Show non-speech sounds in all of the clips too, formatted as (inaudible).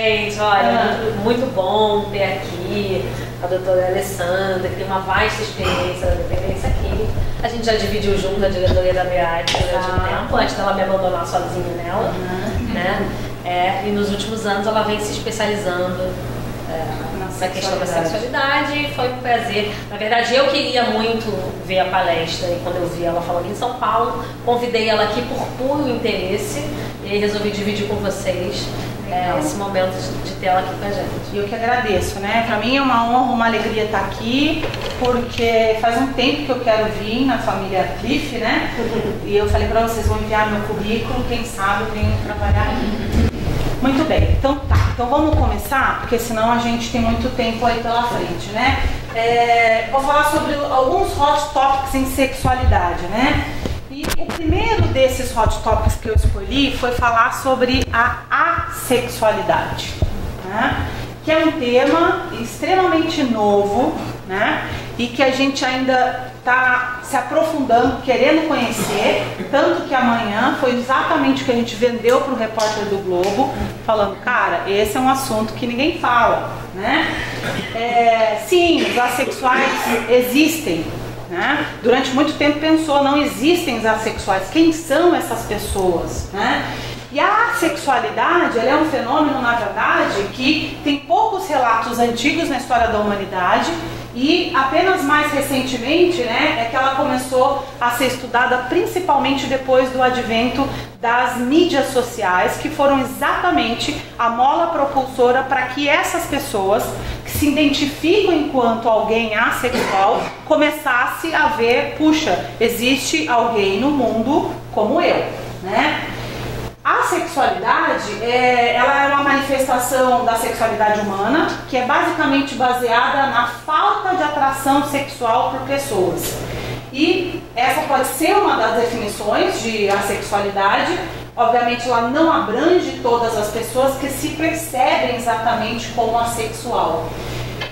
Gente, olha, ah. muito, muito, bom ter aqui a doutora Alessandra, que tem uma vasta experiência da dependência aqui. A gente já dividiu junto a diretoria da BIAD durante ah. um tempo, antes dela me abandonar sozinha nela. Uhum. Né? É, e nos últimos anos ela vem se especializando é, na questão da sexualidade. Foi um prazer. Na verdade, eu queria muito ver a palestra e quando eu vi ela falando em São Paulo, convidei ela aqui por puro interesse e resolvi dividir com vocês é, esse momento de, ter ela aqui com a gente. E eu que agradeço, né? Para mim é uma honra, uma alegria estar aqui, porque faz um tempo que eu quero vir na família Cliff, né? (laughs) E eu falei para vocês, vão enviar meu currículo, quem sabe eu venho trabalhar aqui. Muito bem, então tá. Então vamos começar, porque senão a gente tem muito tempo aí pela frente, né? É, vou falar sobre alguns hot topics em sexualidade, né? E o primeiro desses hot topics que eu escolhi foi falar sobre a assexualidade, né? que é um tema extremamente novo, né? E que a gente ainda está se aprofundando, querendo conhecer, tanto que amanhã foi exatamente o que a gente vendeu para o repórter do Globo, falando, cara, esse é um assunto que ninguém fala, né? É, sim, os assexuais existem, né? Durante muito tempo pensou, não existem os assexuais. Quem são essas pessoas? Né? E a sexualidade é um fenômeno, na verdade, que tem poucos relatos antigos na história da humanidade e apenas mais recentemente né, é que ela começou a ser estudada principalmente depois do advento das mídias sociais, que foram exatamente a mola propulsora para que essas pessoas que se identificam enquanto alguém assexual começasse a ver, puxa, existe alguém no mundo como eu, né? A sexualidade é, ela é uma manifestação da sexualidade humana que é basicamente baseada na falta de atração sexual por pessoas. E essa pode ser uma das definições de assexualidade. Obviamente, ela não abrange todas as pessoas que se percebem exatamente como assexual.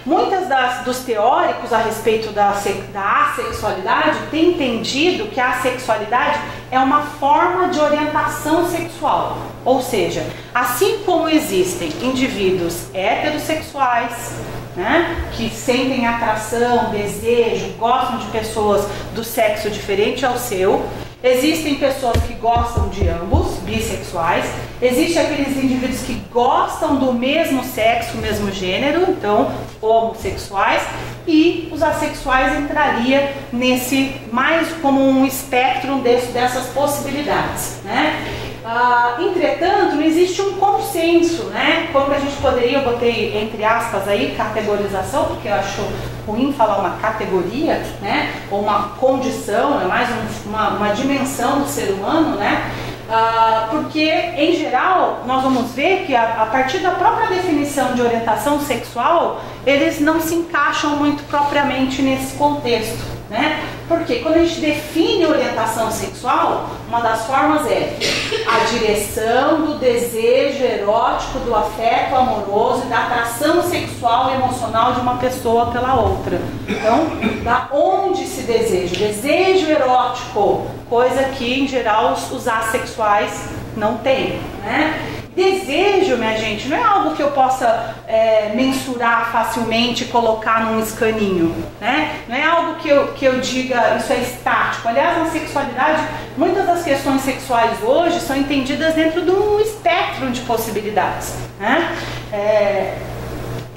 Muitas das, dos teóricos a respeito da, da assexualidade têm entendido que a assexualidade é uma forma de orientação sexual. Ou seja, assim como existem indivíduos heterossexuais, né, que sentem atração, desejo, gostam de pessoas do sexo diferente ao seu, Existem pessoas que gostam de ambos, bissexuais. Existem aqueles indivíduos que gostam do mesmo sexo, mesmo gênero, então homossexuais. E os assexuais entraria nesse mais como um espectro desse, dessas possibilidades, né? Ah, entretanto, não existe um consenso, né? Como a gente poderia, eu botei entre aspas aí, categorização, porque eu acho ruim falar uma categoria, né? Ou uma condição, é mais um, uma, uma dimensão do ser humano, né? Ah, porque, em geral, nós vamos ver que a, a, partir da própria definição de orientação sexual, eles não se encaixam muito propriamente nesse contexto. Né? Porque quando a gente define orientação sexual, uma das formas é a direção do desejo erótico, do afeto amoroso e da atração sexual e emocional de uma pessoa pela outra. Então, da onde se deseja? Desejo erótico, coisa que em geral os, os assexuais não têm. Né? Desejo, minha gente, não é algo que eu possa é, mensurar facilmente e colocar num escaninho, né? Não é algo que eu, que eu diga isso é estático. Aliás, na sexualidade, muitas das questões sexuais hoje são entendidas dentro de um espectro de possibilidades, né? É,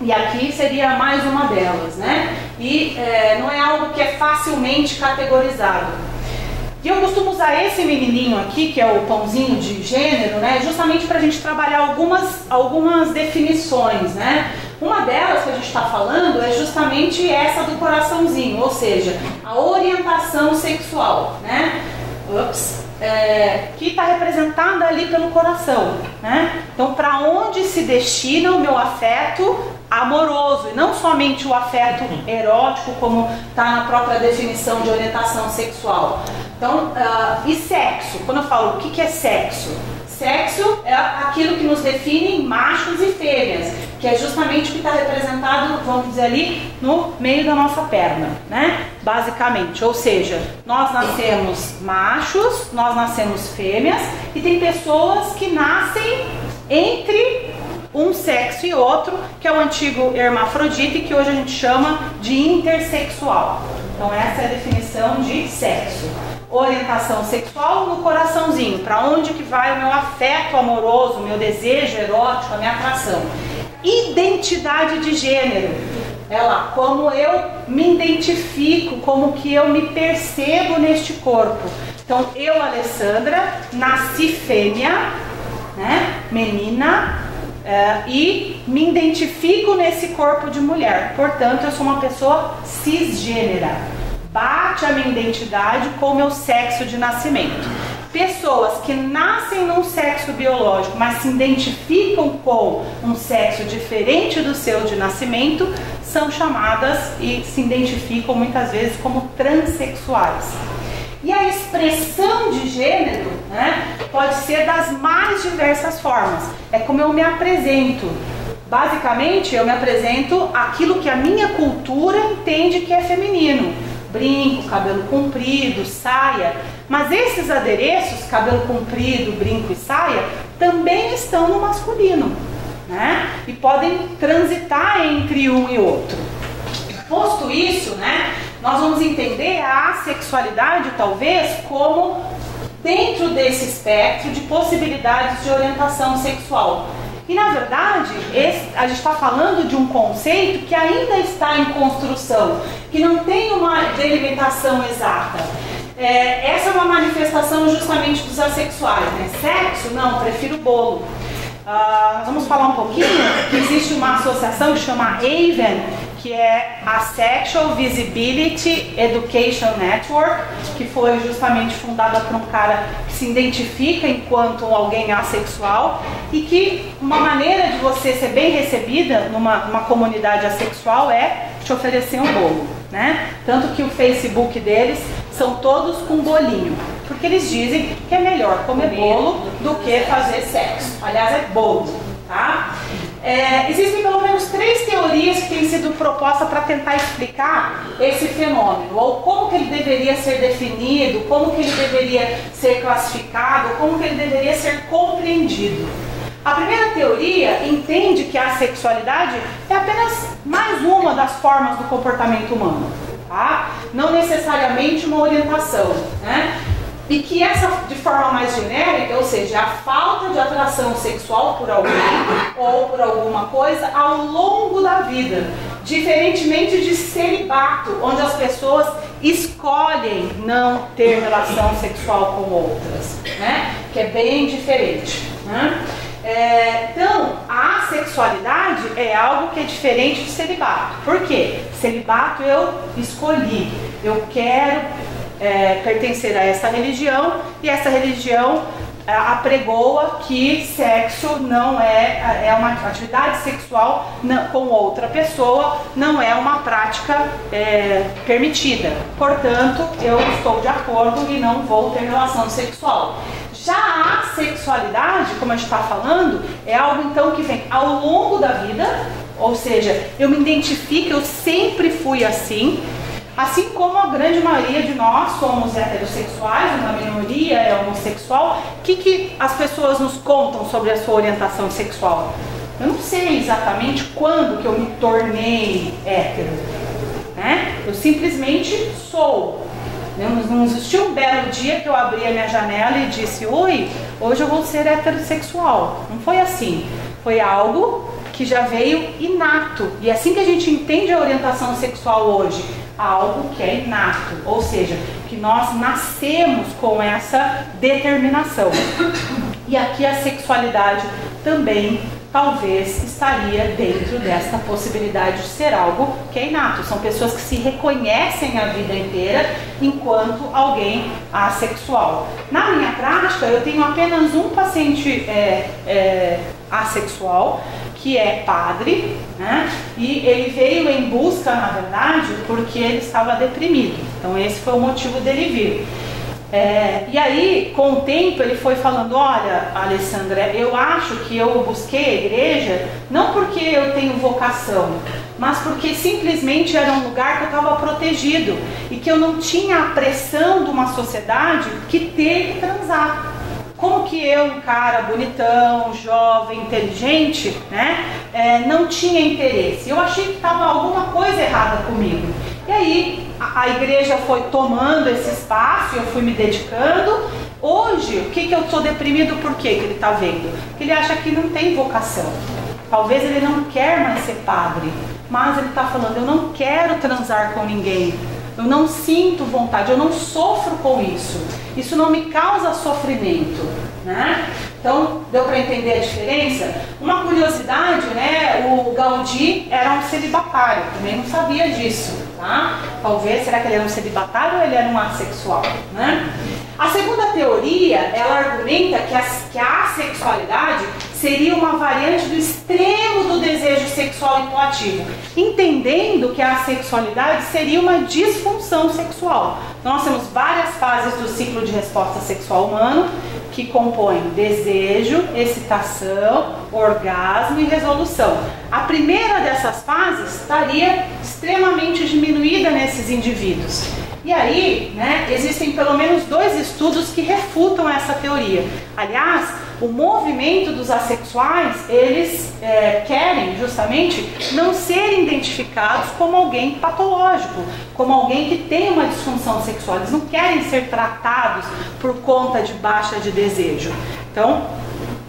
e aqui seria mais uma delas, né? E é, não é algo que é facilmente categorizado. E eu costumo usar esse menininho aqui, que é o pãozinho de gênero, né, justamente para a gente trabalhar algumas, algumas definições, né. Uma delas que a gente está falando é justamente essa do coraçãozinho, ou seja, a orientação sexual, né. Ups. É, que está representada ali pelo coração, né? Então, para onde se destina o meu afeto amoroso e não somente o afeto erótico, como está na própria definição de orientação sexual. Então, uh, e sexo? Quando eu falo o que, que é sexo? Sexo é aquilo que nos define machos e fêmeas, que é justamente o que está representado, vamos dizer ali, no meio da nossa perna, né? Basicamente, ou seja, nós nascemos machos, nós nascemos fêmeas e tem pessoas que nascem entre um sexo e outro, que é o antigo hermafrodita e que hoje a gente chama de intersexual. Então essa é a definição de sexo. Orientação sexual no coraçãozinho, para onde que vai o meu afeto amoroso, o meu desejo erótico, a minha atração. Identidade de gênero, é lá, como eu me identifico, como que eu me percebo neste corpo. Então, eu, Alessandra, nasci fêmea, né, menina, é, e me identifico nesse corpo de mulher. Portanto, eu sou uma pessoa cisgênera. Bate a minha identidade com o meu sexo de nascimento. Pessoas que nascem num sexo biológico, mas se identificam com um sexo diferente do seu de nascimento, são chamadas e se identificam muitas vezes como transexuais. E a expressão de gênero né, pode ser das mais diversas formas. É como eu me apresento. Basicamente, eu me apresento aquilo que a minha cultura entende que é feminino. Brinco, cabelo comprido, saia. Mas esses adereços, cabelo comprido, brinco e saia, também estão no masculino né? E podem transitar entre um e outro. Posto isso, né? Nós vamos entender a sexualidade talvez como dentro desse espectro de possibilidades de orientação sexual. E na verdade, esse, a gente está falando de um conceito que ainda está em construção, que não tem uma delimitação exata. É, essa é uma manifestação justamente dos assexuais, né? Sexo? Não, prefiro bolo. Uh, vamos falar um pouquinho que existe uma associação que chama que é a Sexual Visibility Education Network, que foi justamente fundada por um cara que se identifica enquanto alguém assexual e que uma maneira de você ser bem recebida numa, numa comunidade assexual é te oferecer um bolo, né? Tanto que o Facebook deles são todos com bolinho. Porque eles dizem que é melhor comer bolo do que fazer sexo. Aliás, é bolo, tá? É, existem pelo menos três teorias que têm sido propostas para tentar explicar esse fenômeno, ou como que ele deveria ser definido, como que ele deveria ser classificado, como que ele deveria ser compreendido. A primeira teoria entende que a sexualidade é apenas mais uma das formas do comportamento humano, tá? Não necessariamente uma orientação, né? E que essa, de forma mais genérica, ou seja, a falta de atração sexual por alguém ou por alguma coisa ao longo da vida. Diferentemente de celibato, onde as pessoas escolhem não ter relação sexual com outras, né? Que é bem diferente. Né? É, então, a sexualidade é algo que é diferente de celibato. Por quê? Celibato eu escolhi, eu quero é, pertencer a essa religião e essa religião é, apregoa que sexo não é, é uma atividade sexual com outra pessoa, não é uma prática é, permitida. Portanto, eu estou de acordo e não vou ter relação sexual. Já a sexualidade, como a gente está falando, é algo então que vem ao longo da vida, ou seja, eu me identifico, eu sempre fui assim, Assim como a grande maioria de nós somos heterossexuais, uma minoria é homossexual, o que, que as pessoas nos contam sobre a sua orientação sexual? Eu não sei exatamente quando que eu me tornei hétero. Né? Eu simplesmente sou. Não existiu um belo dia que eu abri a minha janela e disse: Oi, hoje eu vou ser heterossexual. Não foi assim. Foi algo que já veio inato. E é assim que a gente entende a orientação sexual hoje algo que é inato, ou seja, que nós nascemos com essa determinação. E aqui a sexualidade também talvez estaria dentro dessa possibilidade de ser algo que é inato. São pessoas que se reconhecem a vida inteira enquanto alguém assexual. Na minha prática, eu tenho apenas um paciente é, é, assexual que é padre, né? E ele veio em busca, na verdade, porque ele estava deprimido. Então esse foi o motivo dele vir. É, e aí, com o tempo, ele foi falando: Olha, Alessandra, eu acho que eu busquei a igreja não porque eu tenho vocação, mas porque simplesmente era um lugar que eu estava protegido e que eu não tinha a pressão de uma sociedade que ter que transar. Como que eu, um cara bonitão, jovem, inteligente, né, é, não tinha interesse. Eu achei que estava alguma coisa errada comigo. E aí a, a, igreja foi tomando esse espaço, eu fui me dedicando. Hoje, o que, que eu estou deprimido por quê que ele está vendo? Que ele acha que não tem vocação. Talvez ele não quer mais ser padre, mas ele está falando, eu não quero transar com ninguém. Eu não sinto vontade, eu não sofro com isso. Isso não me causa sofrimento, né? Então, deu para entender a diferença? Uma curiosidade, né? O Gaudí era um celibatário, também não sabia disso, tá? Talvez, será que ele era um celibatário ou ele era um assexual, né? A segunda teoria, ela argumenta que a, que a seria uma variante do extremo do desejo sexual impoativo, entendendo que a sexualidade seria uma disfunção sexual. Nós temos várias fases do ciclo de resposta sexual humano que compõem desejo, excitação, orgasmo e resolução. A primeira dessas fases estaria extremamente diminuída nesses indivíduos. E aí, né, existem pelo menos dois estudos que refutam essa teoria. Aliás, o movimento dos assexuais, eles é, querem justamente não serem identificados como alguém patológico, como alguém que tem uma disfunção sexual. Eles não querem ser tratados por conta de baixa de desejo. Então,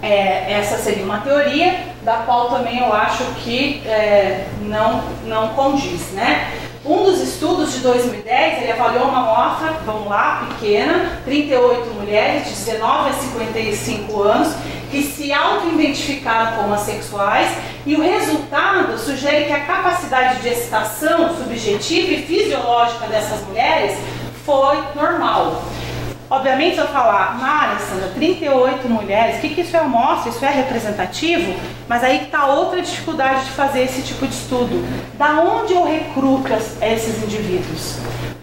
é, essa seria uma teoria da qual também eu acho que é, não, não condiz, né? Um dos estudos de 2010, ele avaliou uma amostra, vamos lá, pequena, 38 mulheres de 19 a 55 anos, que se auto-identificaram como assexuais e o resultado sugere que a capacidade de excitação subjetiva e fisiológica dessas mulheres foi normal. Obviamente, se eu falar, Mara, Sandra, 38 mulheres, o que, que isso é amostra? Isso é representativo? Mas aí está outra dificuldade de fazer esse tipo de estudo. Da onde eu recruto esses indivíduos?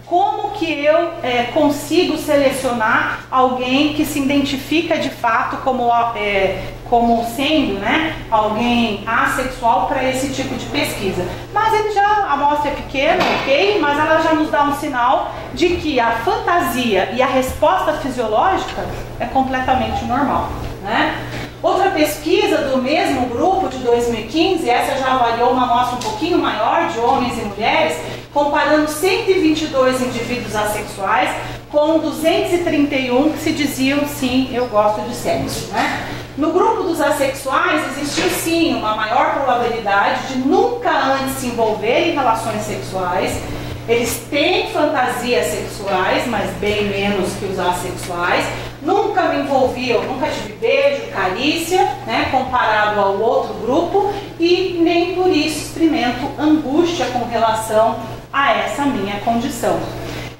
Como que eu é, consigo selecionar alguém que se identifica de fato como é, como sendo né, alguém assexual para esse tipo de pesquisa. Mas ele já, a amostra é pequena, ok, mas ela já nos dá um sinal de que a fantasia e a resposta fisiológica é completamente normal. Né? Outra pesquisa do mesmo grupo de 2015, essa já avaliou uma amostra um pouquinho maior de homens e mulheres, comparando 122 indivíduos assexuais com 231 que se diziam sim, eu gosto de sexo. Né? No grupo dos assexuais existiu sim uma maior probabilidade de nunca antes se envolver em relações sexuais. Eles têm fantasias sexuais, mas bem menos que os assexuais. Nunca me envolvi, eu nunca tive beijo, carícia, né, comparado ao outro grupo, e nem por isso experimento angústia com relação a essa minha condição.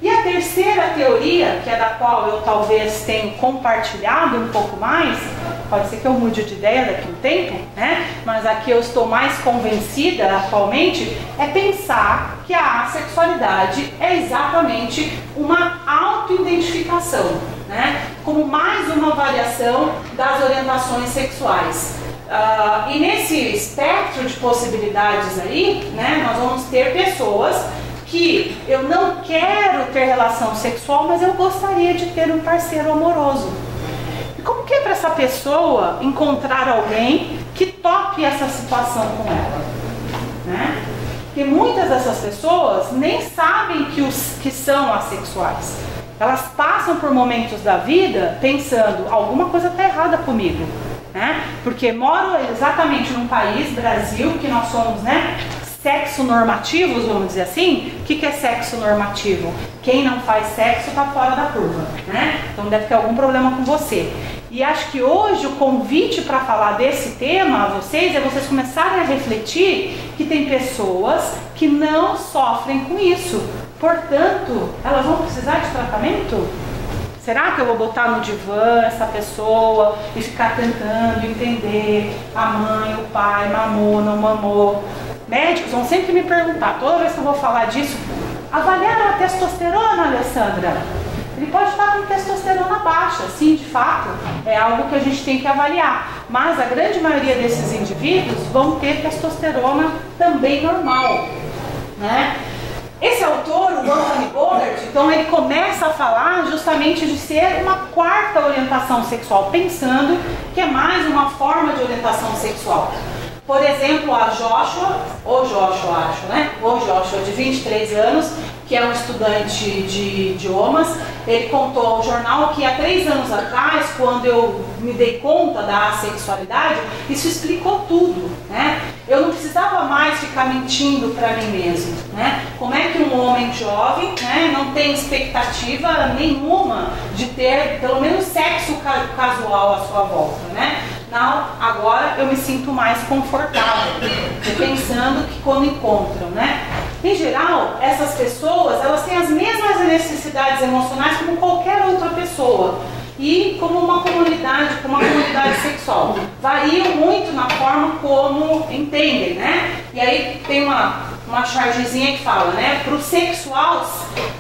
E a terceira teoria, que é da qual eu talvez tenha compartilhado um pouco mais, pode ser que eu mude de ideia daqui a um tempo, né? Mas aqui eu estou mais convencida atualmente é pensar que a sexualidade é exatamente uma autoidentificação, né? Como mais uma variação das orientações sexuais. Uh, e nesse espectro de possibilidades aí, né, nós vamos ter pessoas que eu não quero ter relação sexual, mas eu gostaria de ter um parceiro amoroso. E como que é para essa pessoa encontrar alguém que tope essa situação com ela? Né? Porque muitas dessas pessoas nem sabem que, os, que são assexuais. Elas passam por momentos da vida pensando, alguma coisa está errada comigo. Né? Porque moro exatamente num país, Brasil, que nós somos né, sexo normativos, vamos dizer assim, o que, que é sexo normativo? Quem não faz sexo está fora da curva, né? Então deve ter algum problema com você. E acho que hoje o convite para falar desse tema a vocês é vocês começarem a refletir que tem pessoas que não sofrem com isso. Portanto, elas vão precisar de tratamento? Será que eu vou botar no divã essa pessoa e ficar tentando entender a mãe, o pai, mamou, não mamou? Médicos vão sempre me perguntar, toda vez que eu vou falar disso, avaliaram a testosterona, Alessandra? Ele pode estar com testosterona baixa, sim, de fato, é algo que a gente tem que avaliar. Mas a grande maioria desses indivíduos vão ter testosterona também normal, né? Esse autor, o Anthony Bogart, então ele começa a falar justamente de ser uma quarta orientação sexual, pensando que é mais uma forma de orientação sexual. Por exemplo, a Joshua, ou Joshua acho, né? Ou Joshua, de 23 anos, que é um estudante de idiomas, ele contou ao jornal que há três anos atrás, quando eu me dei conta da assexualidade, isso explicou tudo, né? Eu não precisava mais ficar mentindo para mim mesmo, né? Como é que um homem jovem, né, não tem expectativa nenhuma de ter pelo menos sexo casual à sua volta, né? Agora eu me sinto mais confortável, pensando que quando encontram, né? Em geral, essas pessoas, elas têm as mesmas necessidades emocionais como qualquer outra pessoa. E como uma comunidade, como uma comunidade sexual. Variam muito na forma como entendem, né? E aí tem uma, uma chargezinha que fala, né? Para o sexual,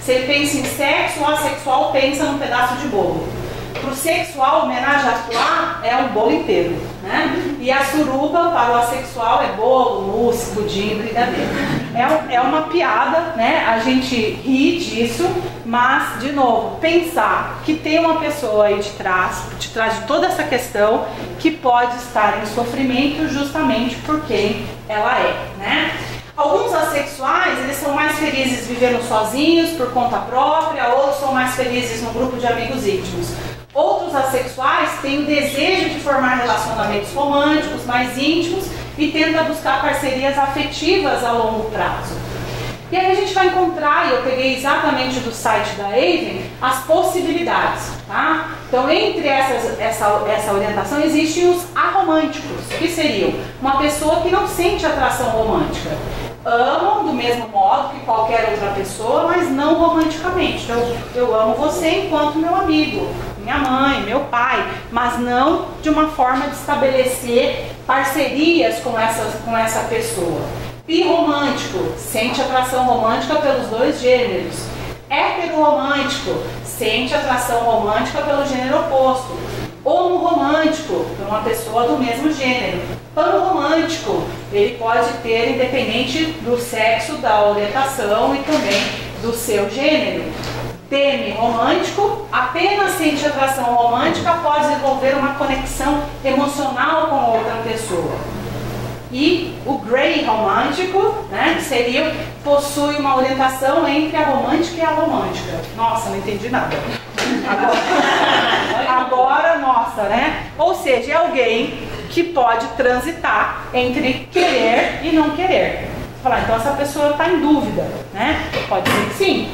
se ele pensa em sexo, o assexual pensa num pedaço de bolo. Para o sexual, homenagem a trois é um bolo inteiro. Né? E a suruba para o assexual é bolo, mousse, pudim, brigadeiro. É, é uma piada, né? A gente ri disso, mas, de novo, pensar que tem uma pessoa aí de trás, de trás de toda essa questão, que pode estar em sofrimento justamente por quem ela é, né? Alguns assexuais, eles são mais felizes vivendo sozinhos, por conta própria, outros são mais felizes no grupo de amigos íntimos. Outros assexuais têm o desejo de formar relacionamentos românticos mais íntimos e tenta buscar parcerias afetivas a longo prazo. E aí a gente vai encontrar, e eu peguei exatamente do site da Aven, as possibilidades. Tá? Então, entre essas, essa, essa orientação, existem os aromânticos, que seriam uma pessoa que não sente atração romântica amam do mesmo modo que qualquer outra pessoa, mas não romanticamente. Então, eu amo você enquanto meu amigo, minha mãe, meu pai, mas não de uma forma de estabelecer parcerias com, essas, com essa pessoa. Birromântico, sente atração romântica pelos dois gêneros. Heteroromântico, sente atração romântica pelo gênero oposto. Homoromântico, por uma pessoa do mesmo gênero. Panoromântico, ele pode ter independente do sexo, da orientação e também do seu gênero teme romântico, apenas sente atração romântica, pode desenvolver uma conexão emocional com outra pessoa. E o grey romântico, né, que seria, possui uma orientação entre a romântica e a romântica. Nossa, não entendi nada. Agora, (laughs) agora nossa, né? Ou seja, é alguém que pode transitar entre querer e não querer. Falar, então essa pessoa está em dúvida, né? Pode ser que sim.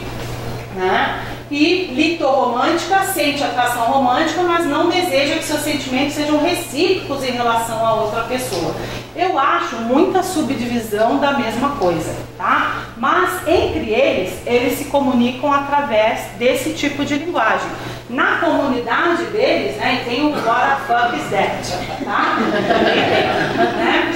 Né? E litorromântica sente atração romântica, mas não deseja que seus sentimentos sejam recíprocos em relação a outra pessoa. Eu acho muita subdivisão da mesma coisa, tá? Mas entre eles, eles se comunicam através desse tipo de linguagem. Na comunidade deles, né, tem o What the fuck is that, tá? Né?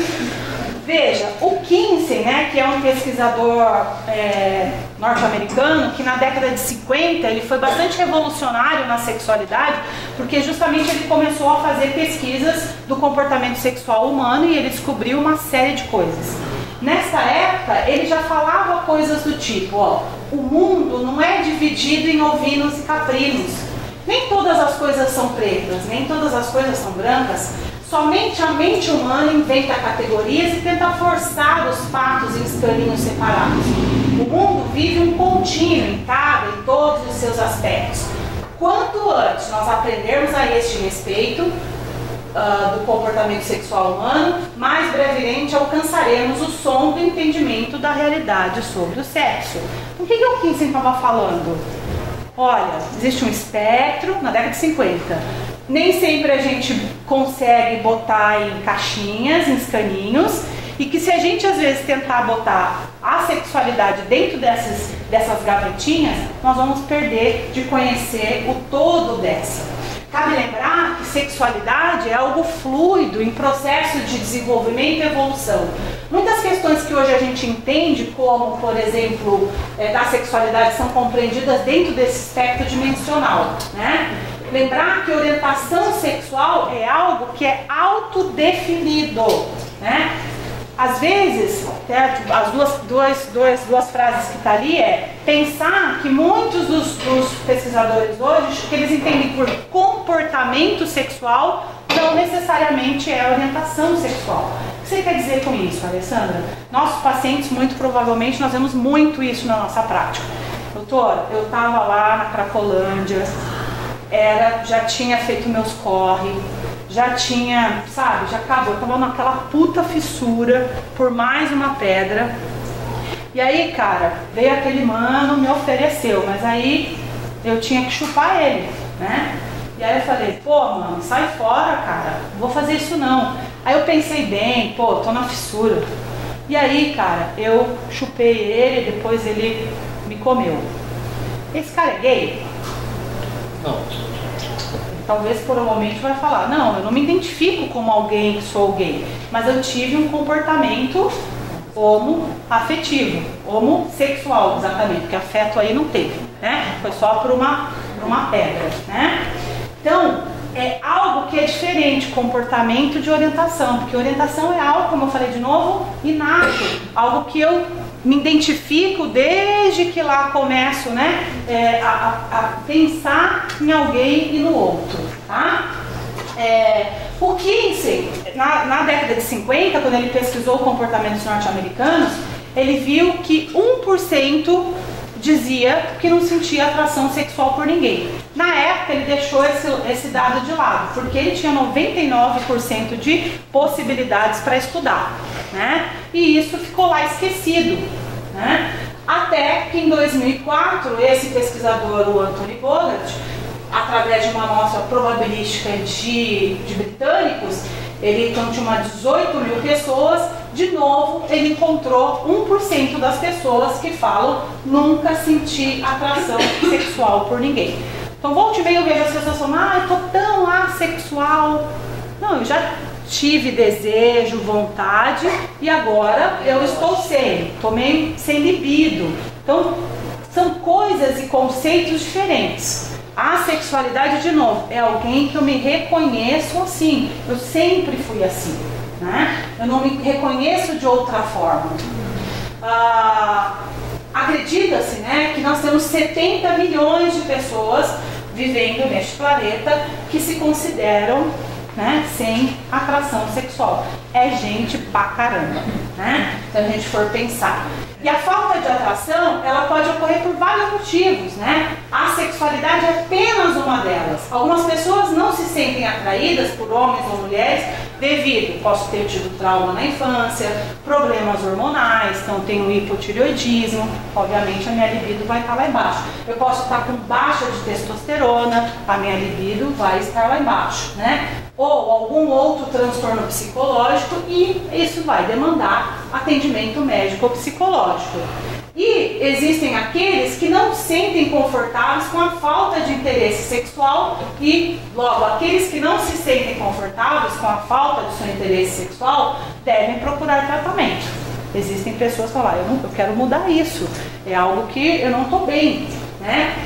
Veja, o Kinsey, né, que é um pesquisador é, norte-americano, que na década de 50 ele foi bastante revolucionário na sexualidade, porque justamente ele começou a fazer pesquisas do comportamento sexual humano e ele descobriu uma série de coisas. Nessa época, ele já falava coisas do tipo, ó, o mundo não é dividido em ovinos e caprinos. Nem todas as coisas são pretas, nem todas as coisas são brancas. Somente a mente humana inventa categorias e tenta forçar os fatos em escaninhos separados. O mundo vive um contínuo em cada e todos os seus aspectos. Quanto antes nós aprendermos a este respeito uh, do comportamento sexual humano, mais brevemente alcançaremos o som do entendimento da realidade sobre o sexo. O que, que o Kinsey estava falando? Olha, existe um espectro na década de 50 nem sempre a gente consegue botar em caixinhas, em escaninhos, e que se a gente às vezes tentar botar a sexualidade dentro dessas, dessas gavetinhas, nós vamos perder de conhecer o todo dessa. Cabe lembrar que sexualidade é algo fluido, em processo de desenvolvimento e evolução. Muitas questões que hoje a gente entende, como, por exemplo, é, da sexualidade, são compreendidas dentro desse espectro dimensional. Né? Lembrar que orientação sexual é algo que é autodefinido, né? Às vezes, as duas, duas, duas, duas frases que está ali é pensar que muitos dos, dos pesquisadores hoje, que eles entendem por comportamento sexual, não necessariamente é orientação sexual. O que você quer dizer com isso, Alessandra? Nossos pacientes, muito provavelmente, nós vemos muito isso na nossa prática. Doutor, eu estava lá na Cracolândia, era, já tinha feito meus corre, já tinha, sabe, já acabou, tava naquela puta fissura por mais uma pedra. E aí, cara, veio aquele mano, me ofereceu, mas aí eu tinha que chupar ele, né? E aí eu falei, pô, mano, sai fora, cara, não vou fazer isso não. Aí eu pensei bem, pô, tô na fissura. E aí, cara, eu chupei ele, depois ele me comeu. Esse cara é gay? Não. Talvez por um momento vai falar, não, eu não me identifico como alguém que sou gay, mas eu tive um comportamento homoafetivo, homossexual exatamente, porque afeto aí não teve, né? Foi só por uma, por uma pedra, né? Então, é algo que é diferente, comportamento de orientação, porque orientação é algo, como eu falei de novo, inato, algo que eu me identifico desde que lá começo né, é, a, a, pensar em alguém e no outro. Tá? É, o Kinsey, na, na década de 50, quando ele pesquisou comportamentos norte-americanos, ele viu que 1% dizia que não sentia atração sexual por ninguém. Na época ele deixou esse, esse dado de lado, porque ele tinha 99% de possibilidades para estudar, né? E isso ficou lá esquecido, né? Até que em 2004 esse pesquisador, o Anthony Bogart, através de uma amostra probabilística de, de britânicos, ele então tinha uma 18 mil pessoas, de novo ele encontrou 1% das pessoas que falam nunca senti atração (coughs) sexual por ninguém. Então volte e meia eu vejo as pessoas falando, ah, eu tô tão assexual. Não, eu já tive desejo, vontade e agora eu estou sem, tomei sem libido. Então são coisas e conceitos diferentes. A sexualidade, de novo, é alguém que eu me reconheço assim. Eu sempre fui assim. Né? Eu não me reconheço de outra forma. Ah, Acredita-se né, que nós temos 70 milhões de pessoas vivendo neste planeta que se consideram né, sem atração sexual. É gente pra caramba, né? Se a gente for pensar. E a falta de atração, ela pode ocorrer por vários motivos, né? A sexualidade é apenas uma delas. Algumas pessoas não se sentem atraídas por homens ou mulheres devido, posso ter tido trauma na infância, problemas hormonais, então tenho hipotireoidismo, obviamente a minha libido vai estar lá embaixo. Eu posso estar com baixa de testosterona, a minha libido vai estar lá embaixo, né? Ou algum outro transtorno psicológico e isso vai demandar atendimento médico ou psicológico. E existem aqueles que não se sentem confortáveis com a falta de interesse sexual e, logo, aqueles que não se sentem confortáveis com a falta de seu interesse sexual devem procurar tratamento. Existem pessoas que falam, ah, eu, não, eu quero mudar isso, é algo que eu não estou bem, né?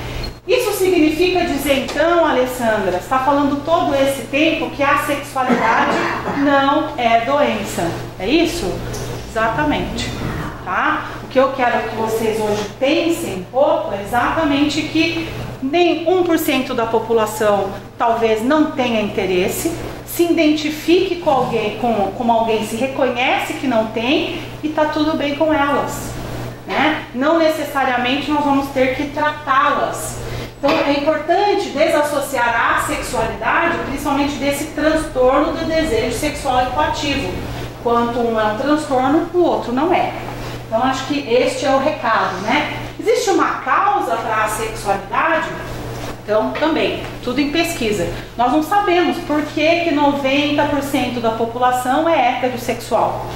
Significa dizer então, Alessandra, está falando todo esse tempo que a sexualidade não é doença. É isso? Exatamente. Tá? O que eu quero que vocês hoje pensem um pouco é exatamente que nem 1% da população talvez não tenha interesse, se identifique com alguém, com, alguém se reconhece que não tem e está tudo bem com elas. Né? Não necessariamente nós vamos ter que tratá-las. Então é importante desassociar a sexualidade, principalmente desse transtorno do desejo sexual equativo Quanto um é um transtorno, o outro não é. Então acho que este é o recado, né? Existe uma causa para a sexualidade? Então, também, tudo em pesquisa. Nós não sabemos por que, que 90% da população é heterossexual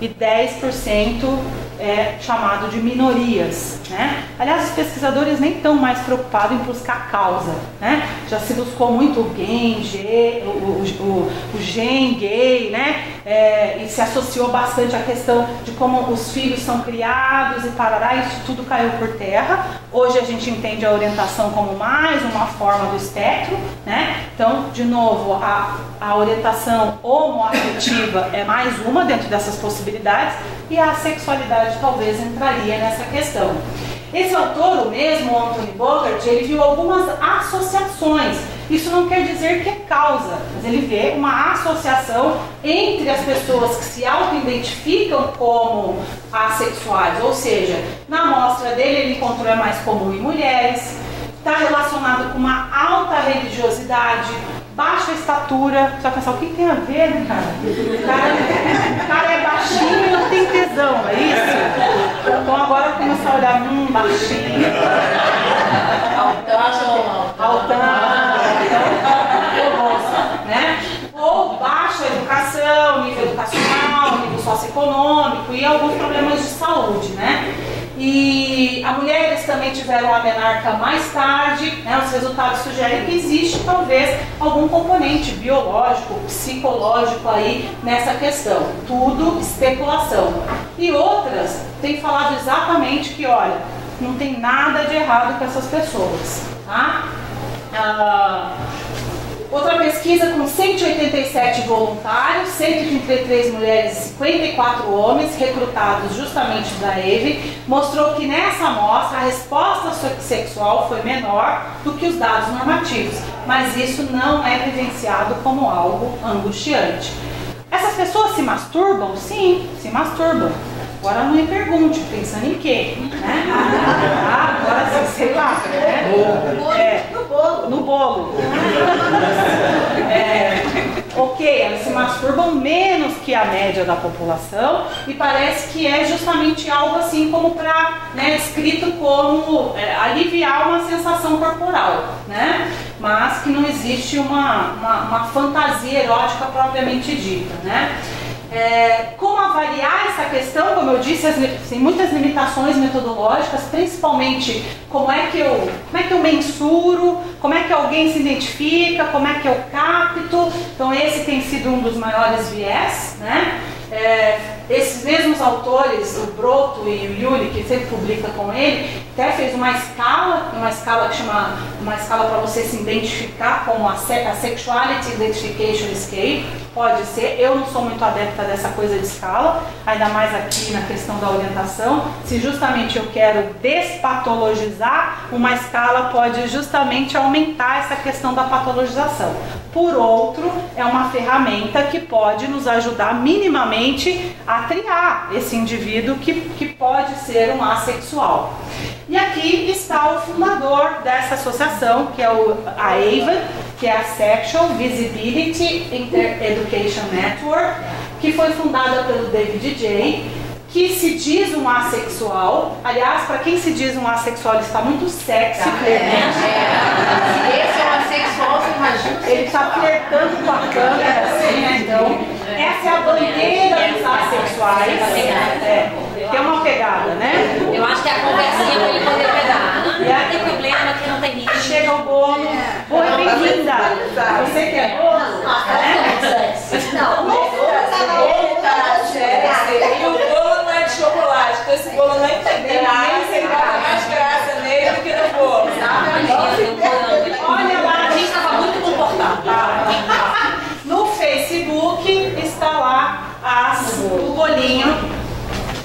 e 10% é chamado de minorias. Né? Aliás, os pesquisadores nem estão mais preocupados em buscar causa. Né? Já se buscou muito o gay, o, o, o, o gen gay, né? É, e se associou bastante à questão de como os filhos são criados e parará, isso tudo caiu por terra. Hoje a gente entende a orientação como mais uma forma do espectro. Né? Então, de novo, a, a orientação homoafetiva é mais uma dentro dessas possibilidades e a sexualidade talvez entraria nessa questão. Esse autor, o mesmo, Anthony Bogart, ele viu algumas associações. Isso não quer dizer que é causa, mas ele vê uma associação entre as pessoas que se auto-identificam como assexuais. Ou seja, na amostra dele ele encontrou é mais comum em mulheres, está relacionado com uma alta religiosidade, baixa estatura. Você vai pensar, o que tem a ver, né, cara? O cara, o cara é baixinho e não tem tesão, é isso? Então agora começar a olhar, hum, baixinho. Altão. Altão. Então, né? Ou baixa educação, nível educacional, nível socioeconômico e alguns problemas de saúde, né? E as mulheres também tiveram a menarca mais tarde, né? os resultados sugerem que existe talvez algum componente biológico, psicológico aí nessa questão. Tudo especulação. E outras têm falado exatamente que, olha, não tem nada de errado com essas pessoas. Tá? Ah, Outra pesquisa com 187 voluntários, 133 mulheres e 54 homens, recrutados justamente da EVE, mostrou que nessa amostra a resposta sexual foi menor do que os dados normativos, mas isso não é vivenciado como algo angustiante. Essas pessoas se masturbam? Sim, se masturbam. Agora não me pergunte, pensando em quê? Né? (laughs) Ah, agora sei lá. Né? É, bolo. No bolo. (laughs) É, ok, elas se masturbam menos que a média da população e parece que é justamente algo assim como para, né, descrito como é, aliviar uma sensação corporal, né? Mas que não existe uma, uma, uma fantasia erótica propriamente dita, né? É, como avaliar essa questão, como eu disse, tem muitas limitações metodológicas, principalmente como é, que eu, como é que eu mensuro, como é que alguém se identifica, como é que eu capto. Então esse tem sido um dos maiores viés, né? É, esses mesmos autores, o Broto e o Yuli, que sempre publica com ele, até fez uma escala, uma escala que chama uma escala para você se identificar como a, a Sexuality Identification Scale, pode ser. Eu não sou muito adepta dessa coisa de escala, ainda mais aqui na questão da orientação. Se justamente eu quero despatologizar, uma escala pode justamente aumentar essa questão da patologização. Por outro, é uma ferramenta que pode nos ajudar minimamente a triar esse indivíduo que, que pode ser um assexual. E aqui está o fundador dessa associação, que é o, a AVEN, que é a Sexual Visibility Inter Education Network, que foi fundada pelo David J que se diz um assexual. Aliás, para quem se diz um assexual, ele está muito sexy, tá, é, é. Se esse é um assexual, você imagina. Ele está flertando com a câmera, assim, né? Então, essa é a bandeira dos assexuais. É, tem uma pegada, né? Eu acho que é a conversinha para ele poder pegar. Chega o bolo. Oi, bem-vinda. Você que é bolo? Não, não. E o bolo não é de chocolate, então esse bolo não entendeu. Você bota mais graça nele do que no bolo. Olha lá, a gente estava muito comportado. No Facebook está lá as, o bolinho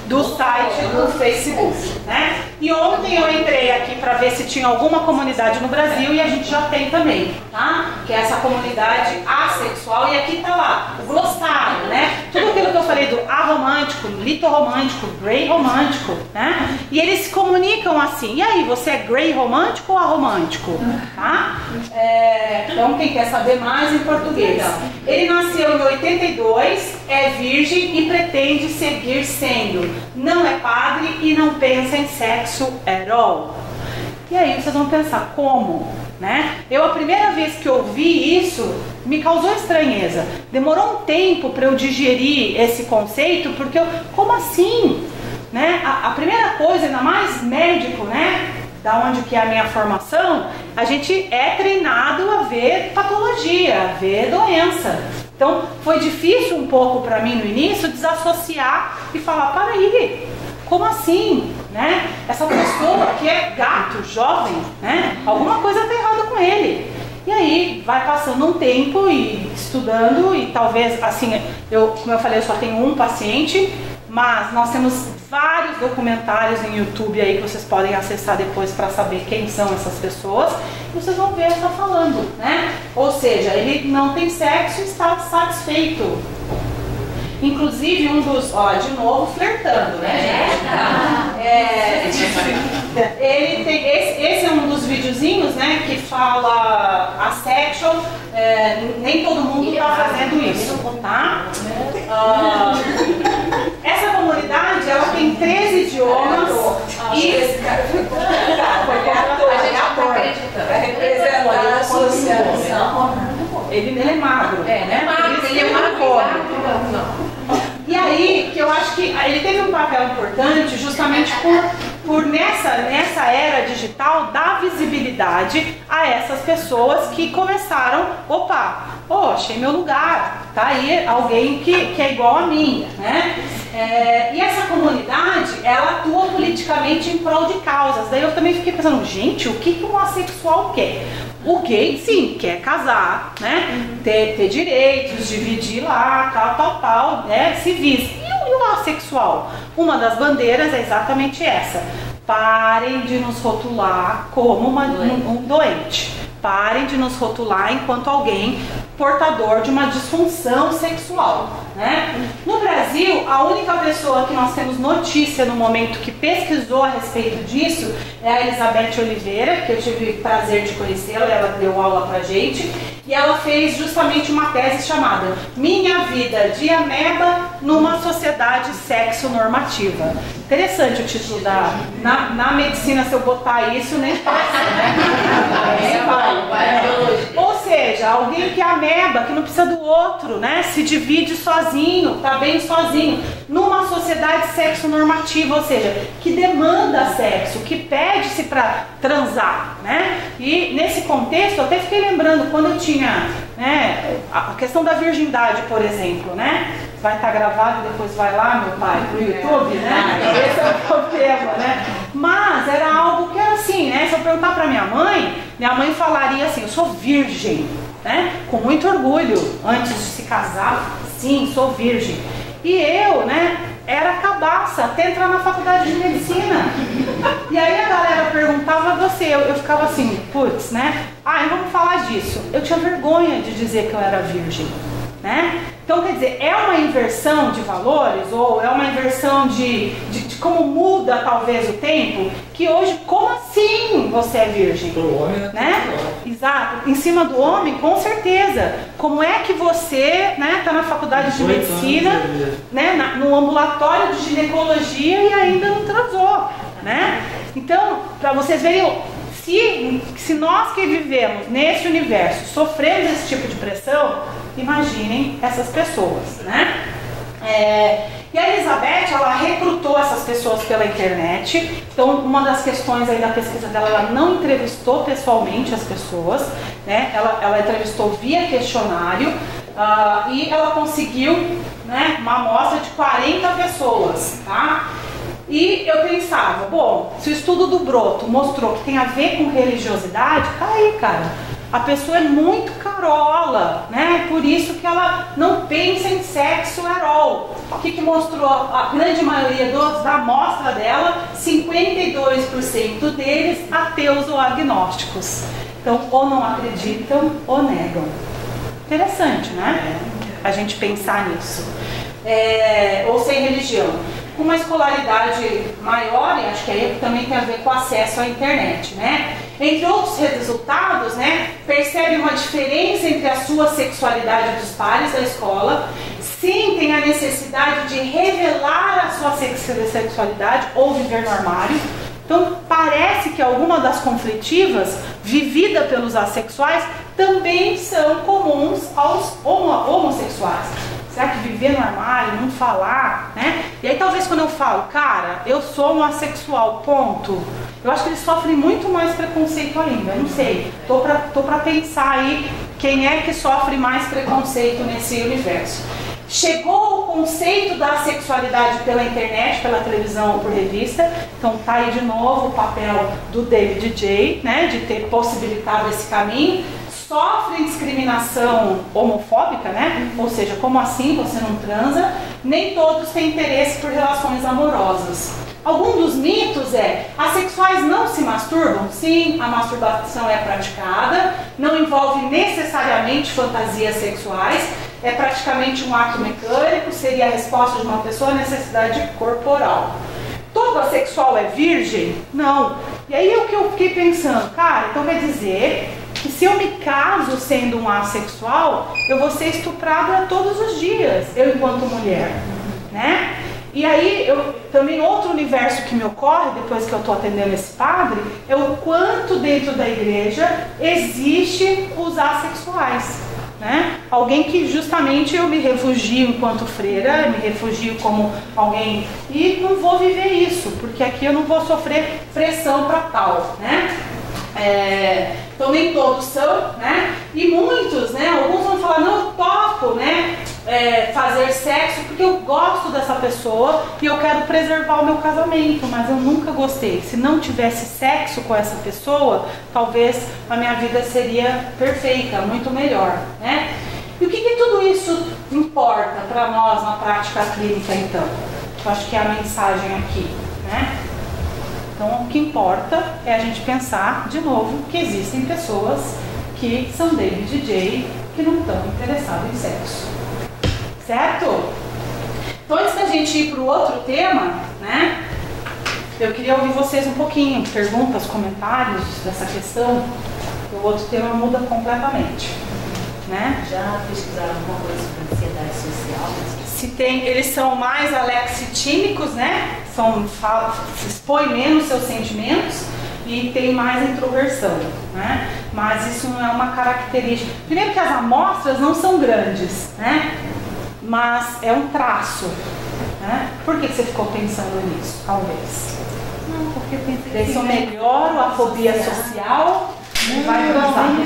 do site do Facebook, né? E ontem eu entrei aqui para ver se tinha alguma comunidade no Brasil e a gente já tem também, tá? Que é essa comunidade assexual e aqui tá lá o glossário, né? Tudo aquilo que eu falei do aromântico, litoromântico, grey romântico, né? E eles se comunicam assim. E aí, você é grey romântico ou aromântico? Tá? É, então quem quer saber mais em português. Ele nasceu em 82, é virgem e pretende seguir sendo não é padre e não pensa em sexo at all. E aí vocês vão pensar, como? Né? Eu, a primeira vez que ouvi isso, me causou estranheza. Demorou um tempo para eu digerir esse conceito, porque eu, como assim? né, a, a primeira coisa, ainda mais médico, né, da onde que é a minha formação, a gente é treinado a ver patologia, a ver doença. Então foi difícil um pouco para mim no início desassociar e falar, para aí, como assim? Né? Essa pessoa que é gato, jovem, né? Alguma coisa está errada com ele. E aí vai passando um tempo e estudando e talvez assim, eu, como eu falei, eu só tenho um paciente, mas nós temos vários documentários em YouTube aí que vocês podem acessar depois para saber quem são essas pessoas. E vocês vão ver só falando, né? Ou seja, ele não tem sexo e está satisfeito. Inclusive um dos, ó, de novo flertando, né, gente? É, ele tem, esse, esse é um dos videozinhos, né, que fala asexual, é, nem todo mundo está fazendo isso, tá? Ah, essa comunidade, ela tem 13 idiomas e... É A é a associação. Ele, ele é magro, É, né? é magro, Por isso ele que é magro, magro, não. E aí, que eu acho que ele teve um papel importante justamente por, por nessa, nessa era digital dar visibilidade a essas pessoas que começaram, opa, oh, achei meu lugar, tá aí alguém que, que é igual a mim, né? É, e essa comunidade, ela atua politicamente em prol de causas. Daí eu também fiquei pensando, gente, o que, que um assexual quer? O gay, sim, quer casar, né? Ter, ter direitos, dividir lá, tal, tal, tal, né? Civis. E o, e o assexual? Uma das bandeiras é exatamente essa. Parem de nos rotular como uma- um, um doente. Parem de nos rotular enquanto alguém portador de uma disfunção sexual, né? No Brasil, a única pessoa que nós temos notícia no momento que pesquisou a respeito disso é a Elizabeth Oliveira, que eu tive prazer de conhecê-la, ela deu aula pra gente, e ela fez justamente uma tese chamada Minha Vida de Ameba numa Sociedade Sexo Normativa. Interessante o título da. Na, na medicina, se eu botar isso, nem passa, né? (laughs) É, é. Ou seja, alguém que é ameba, que não precisa do outro, né? Se divide sozinho, tá bem sozinho. Numa sociedade sexo normativa, ou seja, que demanda sexo, que pede-se para transar, né? E nesse contexto, eu até fiquei lembrando quando eu tinha, né, a questão da virgindade, por exemplo, né? Vai estar gravado e depois vai lá, meu pai, pro YouTube, né? Esse é o problema, né? Mas era algo que era assim, né? Se eu perguntar para minha mãe, minha mãe falaria assim: eu sou virgem, né? Com muito orgulho, antes de se casar, sim, sou virgem. E eu, né? Era cabaça até entrar na faculdade de medicina. E aí a galera perguntava você, eu, eu ficava assim, putz, né? Ah, vamos falar disso. Eu tinha vergonha de dizer que eu era virgem, né? Então, quer dizer, é uma inversão de valores ou é uma inversão de, de, de como muda talvez o tempo, que hoje, como assim você é virgem? Pro homem, Né? Exato. Em cima do homem, com certeza. Como é que você né, tá na faculdade de 18 anos medicina, né, na- no ambulatório de ginecologia e ainda não transou, né? Então, para vocês verem, se, se nós que vivemos nesse universo sofremos esse tipo de pressão, imaginem essas pessoas, né? É, e a Elizabeth, ela recrutou essas pessoas pela internet. Então, uma das questões aí da pesquisa dela, ela não entrevistou pessoalmente as pessoas, né? Ela, ela entrevistou via questionário ah, e ela conseguiu, né, uma amostra de 40 pessoas, tá? E eu pensava, bom, se o estudo do broto mostrou que tem a ver com religiosidade, tá aí, cara. A pessoa é muito carola, né? Por isso que ela não pensa em sexo at all. O que, que mostrou a grande maioria dos, da amostra dela? 52% deles ateus ou agnósticos. Então, ou não acreditam ou negam. Interessante, né? A gente pensar nisso. É, ou sem religião. Com uma escolaridade maior, e acho que aí também tem a ver com acesso à internet, né? Entre outros resultados, né, percebe uma diferença entre a sua sexualidade dos pares da escola, sentem a necessidade de revelar a sua sex- sexualidade ou viver no armário. Então, parece que alguma das conflitivas vivida pelos assexuais também são comuns aos homo- homossexuais. Será que viver no armário, não falar, né? E aí talvez quando eu falo, cara, eu sou um assexual, ponto. Eu acho que eles sofrem muito mais preconceito ainda. Eu não sei. Tô pra, tô pra pensar aí quem é que sofre mais preconceito nesse universo. Chegou o conceito da sexualidade pela internet, pela televisão ou por revista. Então tá aí de novo o papel do David J, né, de ter possibilitado esse caminho. Sofrem discriminação homofóbica, né? Ou seja, como assim você não transa? Nem todos têm interesse por relações amorosas. Algum dos mitos é: assexuais não se masturbam? Sim, a masturbação é praticada, não envolve necessariamente fantasias sexuais, é praticamente um ato mecânico, seria a resposta de uma pessoa à necessidade corporal. Todo assexual é virgem? Não. E aí é o que eu fiquei pensando, cara, então quer dizer que se eu me caso sendo um assexual, eu vou ser estuprada todos os dias, eu enquanto mulher, né? E aí, eu, também outro universo que me ocorre, depois que eu estou atendendo esse padre, é o quanto dentro da igreja existe os assexuais. Né? Alguém que justamente eu me refugio enquanto freira, me refugio como alguém e não vou viver isso, porque aqui eu não vou sofrer pressão para tal, né? É, então nem todos são, né? E muitos, né? Alguns vão falar, não, eu topo, né? É, fazer sexo porque eu gosto dessa pessoa e eu quero preservar o meu casamento, mas eu nunca gostei. Se não tivesse sexo com essa pessoa, talvez a minha vida seria perfeita, muito melhor, né? E o que, que tudo isso importa para nós na prática clínica, então? Eu acho que é a mensagem aqui, né? Então, o que importa é a gente pensar, de novo, que existem pessoas que são David J que não estão interessados em sexo. Certo? Então, antes da gente ir para o outro tema, né? Eu queria ouvir vocês um pouquinho, perguntas, comentários dessa questão. O outro tema muda completamente. Né? Já pesquisaram alguma coisa sobre ansiedade social? Se tem, eles são mais alexitímicos, né? São, fala, expõe menos seus sentimentos e tem mais introversão, né? Mas isso não é uma característica. Primeiro que as amostras não são grandes, né? Mas é um traço. Né? Por que você ficou pensando nisso, talvez? Não, porque eu pensei né, melhoro a fobia social, vai transar. (laughs)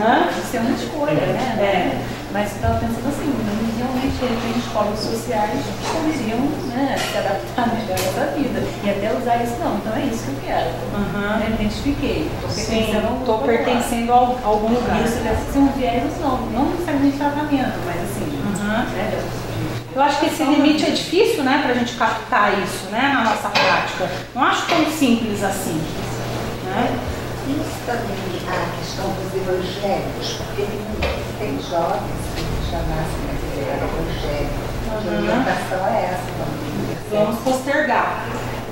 Hã? Isso é uma escolha, né? É. Mas estava pensando assim, realmente tem escolas sociais que poderiam né, se adaptar melhor a essa vida. E até usar isso, não, então é isso que eu quero. Aham. Me identifiquei. Sim, a estou pertencendo a al- algum lugar. Isso deve ser um viés, não, não necessariamente tratamento, mas assim, Aham. né, Eu acho que esse limite é difícil, né, pra gente captar isso, né, na nossa prática. Não acho tão simples assim, né? Isso também a questão dos evangélicos, porque tem, tem jovens que já nascem naquele evangélico. A Uhum. orientação é essa também. Vamos postergar.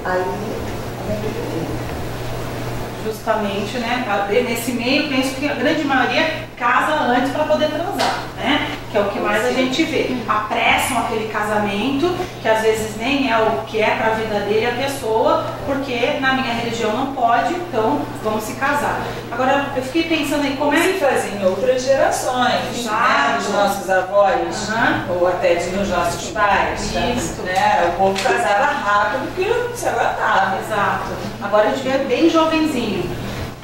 Aí, como é que fica? Justamente, né? Nesse meio, penso que a grande maioria casa antes para poder transar, né? Que é o que mais a gente vê. Apressam aquele casamento, que às vezes nem é o que é para a vida dele a pessoa, porque na minha religião não pode, então vamos se casar. Agora, eu fiquei pensando aí como é se fazia em outras gerações, né? Dos nossos avós, Aham. ou até dos nossos pais. tá? Isso. Né? O povo casava rápido porque se aguentava. Exato. Agora a gente vê bem jovenzinho.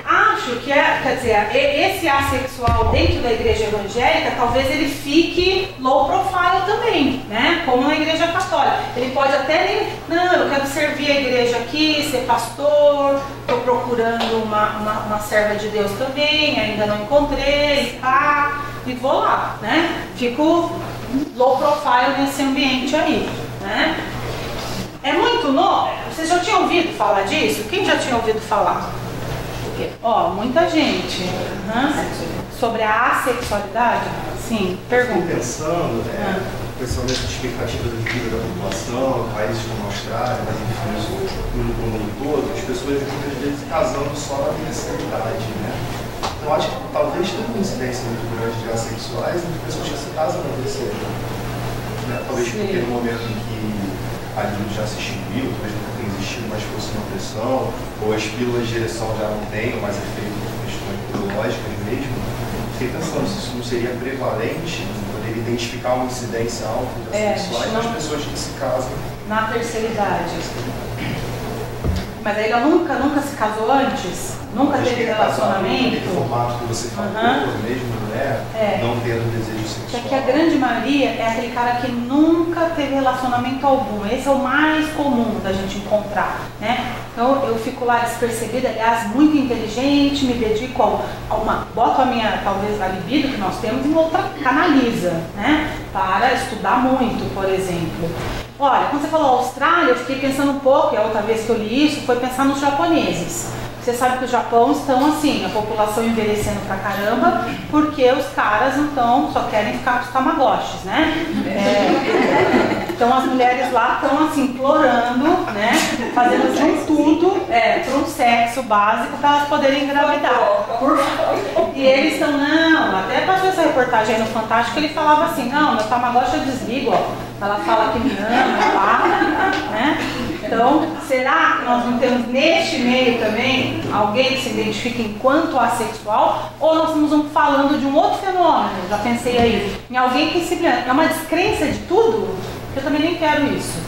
Acho que é, quer dizer, e- esse assexual dentro da igreja evangélica, talvez ele fique low profile também, né? Como na igreja católica. Ele pode até nem, não, eu quero servir a igreja aqui, ser pastor, estou procurando uma, uma, uma serva de Deus também, ainda não encontrei, pá, e vou lá, né? Fico low profile nesse ambiente aí, né? É muito novo. Vocês já tinham ouvido falar disso? Quem já tinha ouvido falar? Ó, muita gente. Aham. Sobre a assexualidade? Sim, pergunta. pensando, Ah. né, pensando nessa expectativa de vida da população, países como a Austrália, mas enfim, no mundo como um todo, as pessoas muitas vezes casando só na terceira idade, né? Então acho que talvez tenha uma incidência muito grande de assexuais entre pessoas que se casam na terceira. Né? Talvez Sim. porque no momento em que a libido já se extinguiu, talvez não tenha existido mais força na pressão, ou as pílulas de direção já não tenham mais efeito por questões biológicas mesmo. Fiquei pensando se isso não seria prevalente, poder identificar uma incidência alta das É, sexuais pessoas que se casam. Na terceira idade. Mas aí ela nunca, nunca se casou antes? Nunca teve é relacionamento? Aquele formato que você falou, Aham. mesmo mulher, É. não tendo desejo Que sexual. é que a grande maioria é aquele cara que nunca teve relacionamento algum. Esse é o mais comum da gente encontrar, né? Então eu fico lá despercebida, aliás, muito inteligente, me dedico ao- a uma. boto a minha, talvez, a libido que nós temos em outra, canaliza, né? Para estudar muito, por exemplo. Olha, quando você falou Austrália, eu fiquei pensando um pouco, e a outra vez que eu li isso foi pensar nos japoneses. Você sabe que o Japão estão assim, a população envelhecendo pra caramba, porque os caras então só querem ficar com os tamagotchis, né? É, então as mulheres lá estão assim, implorando, né? Fazendo de um tudo é, para um sexo básico para elas poderem engravidar. E eles estão, não, até passou essa reportagem aí no Fantástico, ele falava assim, não, meu tamagotchi eu desligo, ó. Ela fala que me ama, pá, né? Então, será que nós não temos neste meio também alguém que se identifica enquanto assexual? Ou nós estamos falando de um outro fenômeno? Já pensei aí. Em alguém que simplesmente é uma descrença de tudo? Eu também nem quero isso.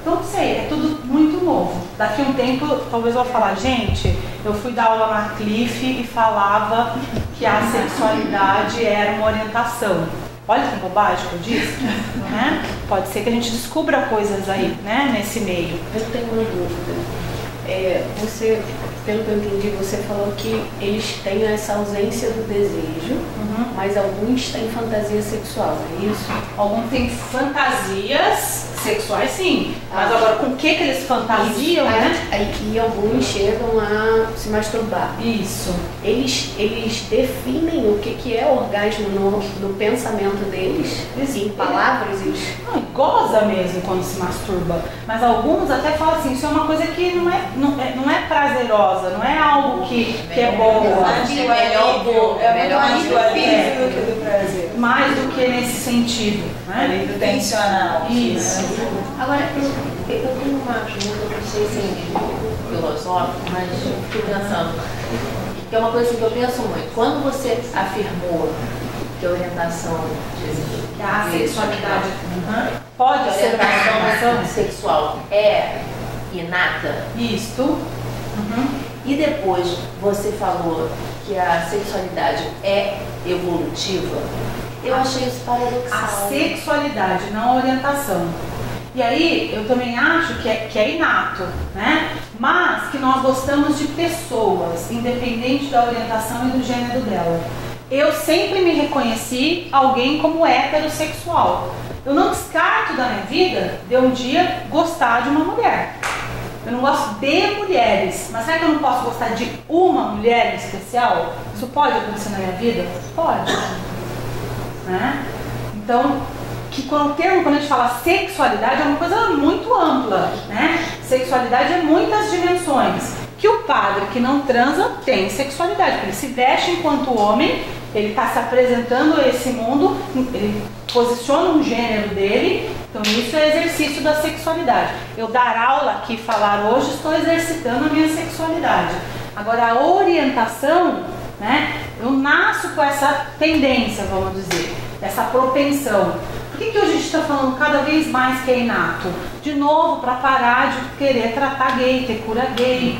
Então, não sei, é tudo muito novo. Daqui a um tempo, talvez eu vou falar, gente, eu fui dar aula na Cliff e falava que a sexualidade era uma orientação. Olha que bobagem que eu disse, né? Pode ser que a gente descubra coisas aí, né, nesse meio. Eu tenho uma dúvida. É, você, pelo que eu entendi, você falou que eles têm essa ausência do desejo, mas alguns têm fantasia sexual, é isso? Alguns têm fantasias sexuais, sim. Mas agora, com o que, que eles fantasiam, né? Aí, e alguns chegam a se masturbar. Isso. Eles, eles definem o que, que é orgasmo no, no pensamento deles, em palavras, eles Não, e goza mesmo quando se masturba. Mas alguns até falam assim, isso é uma coisa que não é, não é, não é prazerosa, não é algo que, que é boa. Anti- alívio, É melhor alívio do que do prazer. Mais do que nesse sentido. Né? Alívio tensional. Isso. Agora, eu, eu tenho uma pergunta, sei se é filosófica, mas eu fico pensando. Que é uma coisa que eu penso muito. Quando você afirmou que a orientação Que a de- sexualidade Uhum. que pode a ser orientação sexual é inata, Isto. Uhum. e depois você falou que a sexualidade é evolutiva, eu achei isso A paradoxal. sexualidade, não a orientação. E aí, eu também acho que é, que é inato, né? Mas que nós gostamos de pessoas, independente da orientação e do gênero dela. Eu sempre me reconheci alguém como heterossexual. Eu não descarto da minha vida de um dia gostar de uma mulher. Eu não gosto de mulheres, mas será que eu não posso gostar de uma mulher em especial? Isso pode acontecer na minha vida? Pode né? Então, que quando quando a gente fala sexualidade, é uma coisa muito ampla, né? Sexualidade é muitas dimensões. Que o padre que não transa tem sexualidade, porque ele se veste enquanto homem, ele está se apresentando a esse mundo, ele posiciona um gênero dele, então isso é exercício da sexualidade. Eu dar aula aqui, falar hoje, estou exercitando a minha sexualidade. Agora, a orientação, né? Eu nasço com essa tendência, vamos dizer, essa propensão. Por que, que a gente está falando cada vez mais que é inato? De novo, para parar de querer tratar gay, ter cura gay,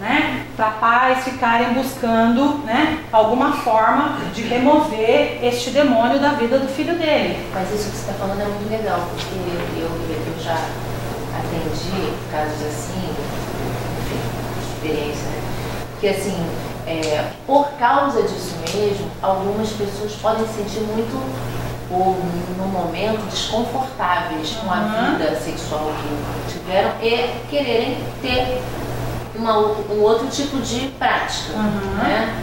né? Para pais ficarem buscando, né, alguma forma de remover este demônio da vida do filho dele. Mas isso que você está falando é muito legal, porque eu, eu, eu já atendi casos assim, enfim, experiência, né? Porque assim, é, por causa disso mesmo, algumas pessoas podem se sentir muito, ou no momento, desconfortáveis com a Uhum. vida sexual que tiveram e quererem ter uma, um outro tipo de prática, Uhum. né?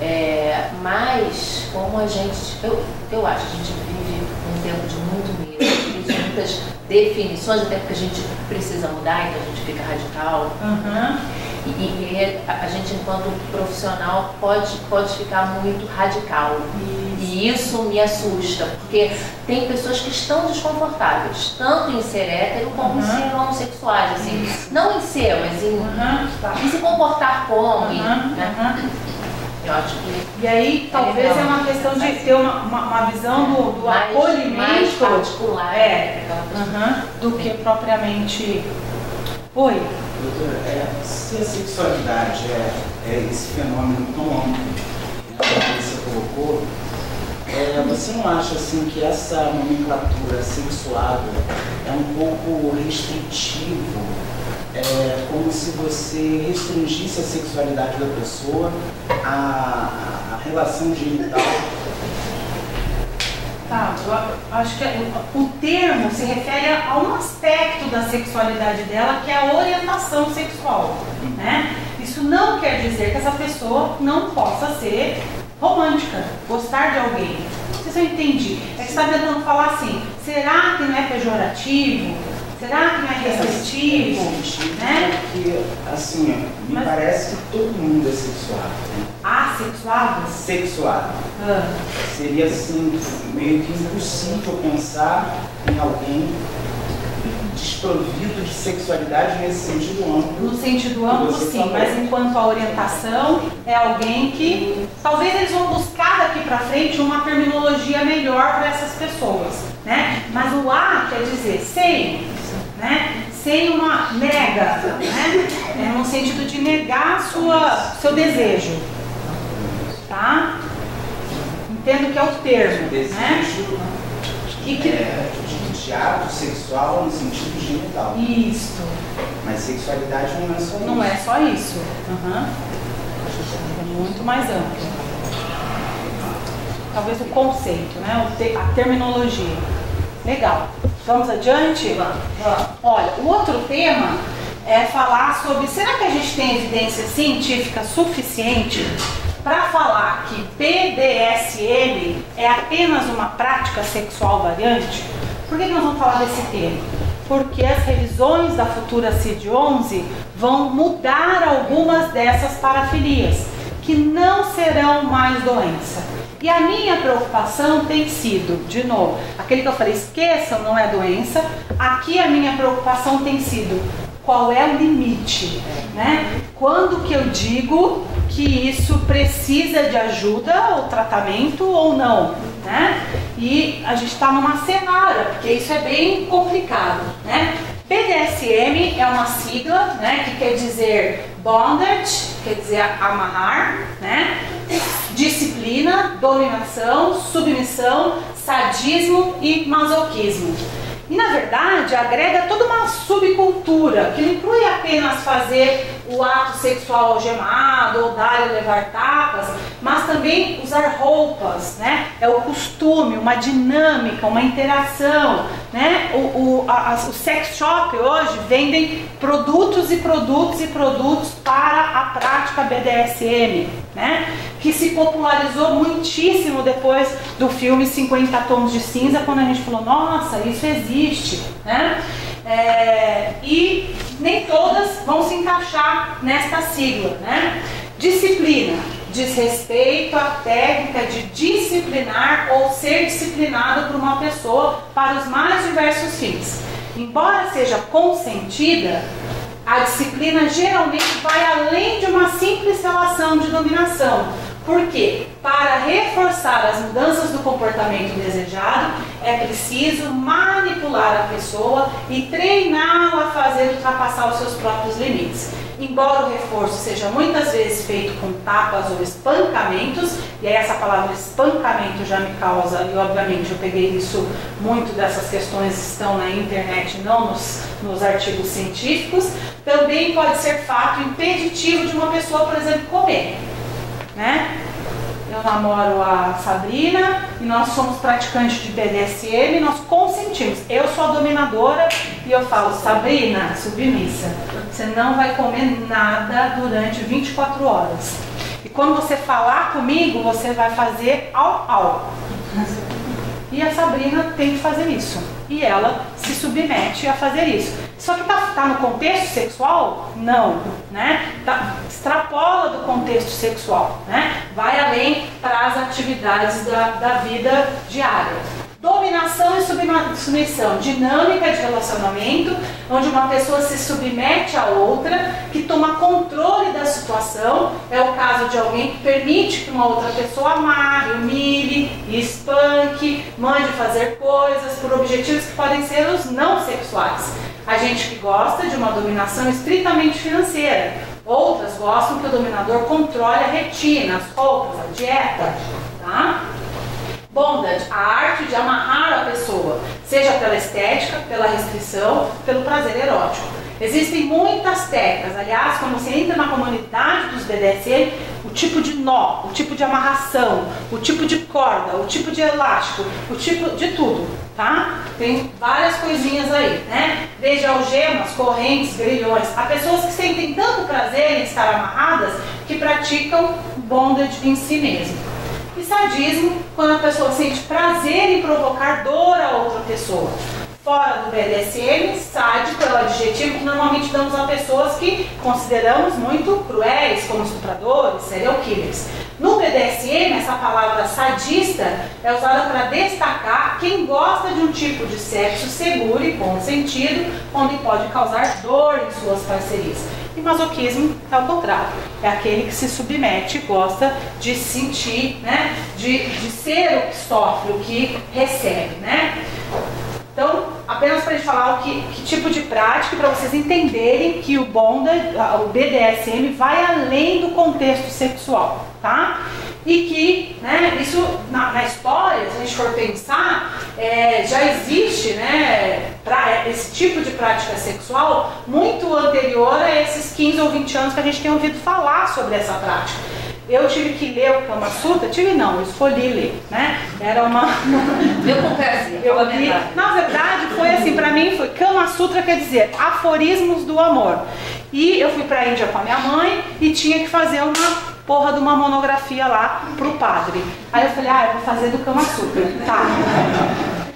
É, mas como a gente, eu, eu acho que a gente vive um tempo de muito medo, de muitas definições, até porque a gente precisa mudar, então a gente fica radical. Uhum. E, e a, gente, enquanto profissional, pode, pode ficar muito radical. E isso me assusta, porque tem pessoas que estão desconfortáveis, tanto em ser hétero como em Uhum. ser homossexuais, assim. Não em ser, mas em, Uhum. Em se comportar como. e, Uhum. né? Uhum. Eu acho que E aí talvez legal. é uma questão de ter uma, uma, uma visão do, do mais, mais acolhimento particular. É. né, do que propriamente. Oi. Doutora, é, se a sexualidade é, é esse fenômeno tão amplo que você colocou, é, você não acha assim que essa nomenclatura sexuada é um pouco restritivo? É como se você restringisse a sexualidade da pessoa à, à relação genital. Tá, eu acho que o o termo se refere a um aspecto da sexualidade dela, que é a orientação sexual, né? Isso não quer dizer que essa pessoa não possa ser romântica, gostar de alguém. Não sei se eu entendi. É que você está tentando falar assim, será que não é pejorativo? Será que não é restritivo? sentido Né? Porque, assim, me Mas- parece que todo mundo é sexuado. né? Assexuadas? Sexuado. Ah, Seria assim, meio que impossível pensar em alguém desprovido de sexualidade nesse sentido amplo. No sentido amplo, sim, falou. mas enquanto a orientação é alguém que talvez eles vão buscar daqui para frente uma terminologia melhor para essas pessoas, né? Mas o A quer dizer sem, né? Sem uma nega, né? É no sentido de negar sua, seu desejo, tá? Entendo que é o termo, né? Desejo E que é, de, ato sexual no sentido genital. isso Mas sexualidade não é só isso. não é só isso, Aham. é muito mais amplo. talvez o conceito, né? a terminologia. Legal. Vamos adiante? Olha, o outro tema é falar sobre será que a gente tem evidência científica suficiente para falar que BDSM é apenas uma prática sexual variante? Por que, nós vamos falar desse tema? Porque as revisões da futura CID-11 vão mudar algumas dessas parafilias, que não serão mais doença. E a minha preocupação tem sido, de novo, aquele que eu falei, esqueçam, não é doença. Aqui a minha preocupação tem sido qual é o limite, né? Quando que eu digo que isso precisa de ajuda ou tratamento ou não, né? E a gente está numa seara, porque isso é bem complicado, né? BDSM é uma sigla, né, que quer dizer bondage, quer dizer amarrar, né? Disciplina, dominação, submissão, sadismo e masoquismo. E na verdade agrega toda uma subcultura que não inclui apenas fazer o ato sexual algemado ou dar e levar tapas, mas também usar roupas, né? É o costume, uma dinâmica, uma interação, né? O, o, a- o sex shop hoje vendem produtos e produtos e produtos para a prática BDSM, né? Que se popularizou muitíssimo depois do filme 50 Tons de Cinza, quando a gente falou, nossa, isso existe, né? É, e nem todas vão se encaixar nesta sigla, né? Disciplina diz respeito à técnica de disciplinar ou ser disciplinado por uma pessoa para os mais diversos fins. Embora seja consentida, a disciplina geralmente vai além de uma simples relação de dominação. Por quê? Para reforçar as mudanças do comportamento desejado, é preciso manipular a pessoa e treiná-la a fazer ultrapassar os seus próprios limites. Embora o reforço seja muitas vezes feito com tapas ou espancamentos, e aí essa palavra espancamento já me causa, e obviamente eu peguei isso, muito dessas questões estão na internet, não nos, nos artigos científicos, também pode ser fato impeditivo de uma pessoa, por exemplo, comer né? Eu namoro a Sabrina e nós somos praticantes de BDSM nós consentimos. Eu sou a dominadora e eu falo, Sabrina, submissa, você não vai comer nada durante 24 horas. E quando você falar comigo, você vai fazer au au. E a Sabrina tem que fazer isso. E ela se submete a fazer isso. Só que tá, tá no contexto sexual? Não, né? Tá- extrapola do contexto sexual, né? Vai além para as atividades da, da vida diária. Dominação e submissão, dinâmica de relacionamento, onde uma pessoa se submete a outra, que toma controle da situação. É o caso de alguém que permite que uma outra pessoa amarre, humilhe, espanque, mande fazer coisas por objetivos que podem ser os não sexuais. A gente que gosta de uma dominação estritamente financeira. Outras gostam que o dominador controle a retina, as roupas, a dieta, tá? Bondage, a arte de amarrar a pessoa, seja pela estética, pela restrição, pelo prazer erótico. Existem muitas técnicas, aliás, quando você entra na comunidade dos BDSM, o tipo de nó, o tipo de amarração, o tipo de corda, o tipo de elástico, o tipo de tudo, tá? Tem várias coisinhas aí, né? Desde algemas, correntes, grilhões. Há pessoas que sentem tanto prazer em estar amarradas que praticam bondage em si mesmo. Sadismo, quando a pessoa sente prazer em provocar dor a outra pessoa. Fora do BDSM, sádico é o adjetivo que normalmente damos a pessoas que consideramos muito cruéis, como estupradores, serial killers. No BDSM, essa palavra sadista é usada para destacar quem gosta de um tipo de sexo seguro e consentido, onde pode causar dor em suas parcerias. E masoquismo é o contrário, é aquele que se submete gosta de sentir, né, de, de ser o que sofre, o que recebe, né. Então, apenas para a gente falar o que, que tipo de prática, para vocês entenderem que o o BDSM, vai além do contexto sexual, tá? E que, né, isso na, na história, se a gente for pensar, é, já existe, né, pra, esse tipo de prática sexual muito anterior a esses 15 ou 20 anos que a gente tem ouvido falar sobre essa prática. Eu tive que ler o Kama Sutra, tive não, eu escolhi ler, né? Era uma. (laughs) Eu fala a li, na verdade, foi assim, pra mim foi Kama Sutra quer dizer aforismos do amor. E eu fui pra Índia com a minha mãe e tinha que fazer uma porra de uma monografia lá pro padre. Aí eu falei, ah, eu vou fazer do Kama Sutra. Tá.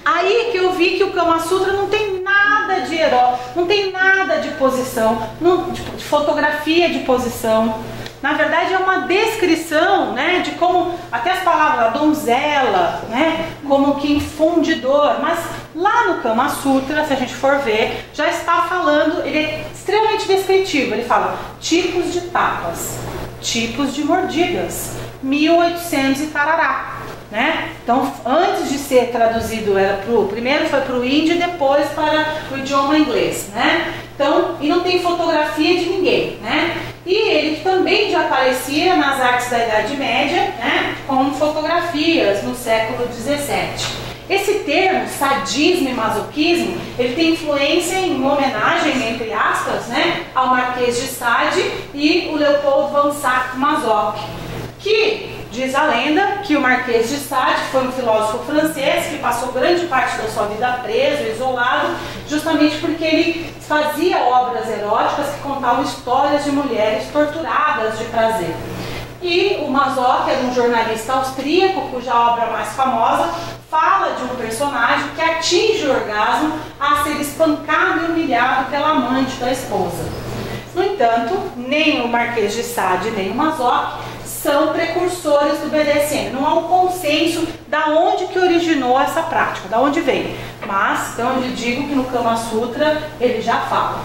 Aí que eu vi que o Kama Sutra não tem nada de herói, não tem nada de posição, não, tipo, de fotografia de posição. Na verdade é uma descrição, né, de como até as palavras donzela, né, como que infundidor, mas lá no Kama Sutra, se a gente for ver, já está falando, ele é extremamente descritivo, ele fala tipos de tapas, tipos de mordidas, 1800 e tarará. Né? Então, antes de ser traduzido, era pro, primeiro foi para o índio e depois para o idioma inglês. Né? Então, e não tem fotografia de ninguém. Né? E ele também já aparecia nas artes da Idade Média, né? com fotografias no século XVII. Esse termo, sadismo e masoquismo, ele tem influência em homenagem, entre aspas, né, ao Marquês de Sade e o Leopold von Saxe-Masoch, que diz a lenda que o Marquês de Sade foi um filósofo francês que passou grande parte da sua vida preso, isolado, justamente porque ele fazia obras eróticas que contavam histórias de mulheres torturadas de prazer. E o Mazoch era um jornalista austríaco cuja obra mais famosa fala de um personagem que atinge o orgasmo a ser espancado e humilhado pela amante da esposa. No entanto, nem o Marquês de Sade nem o Mazoch são precursores do BDSM. Não há um consenso da onde que originou essa prática, da onde veio. Mas, então eu digo que no Kama Sutra ele já fala.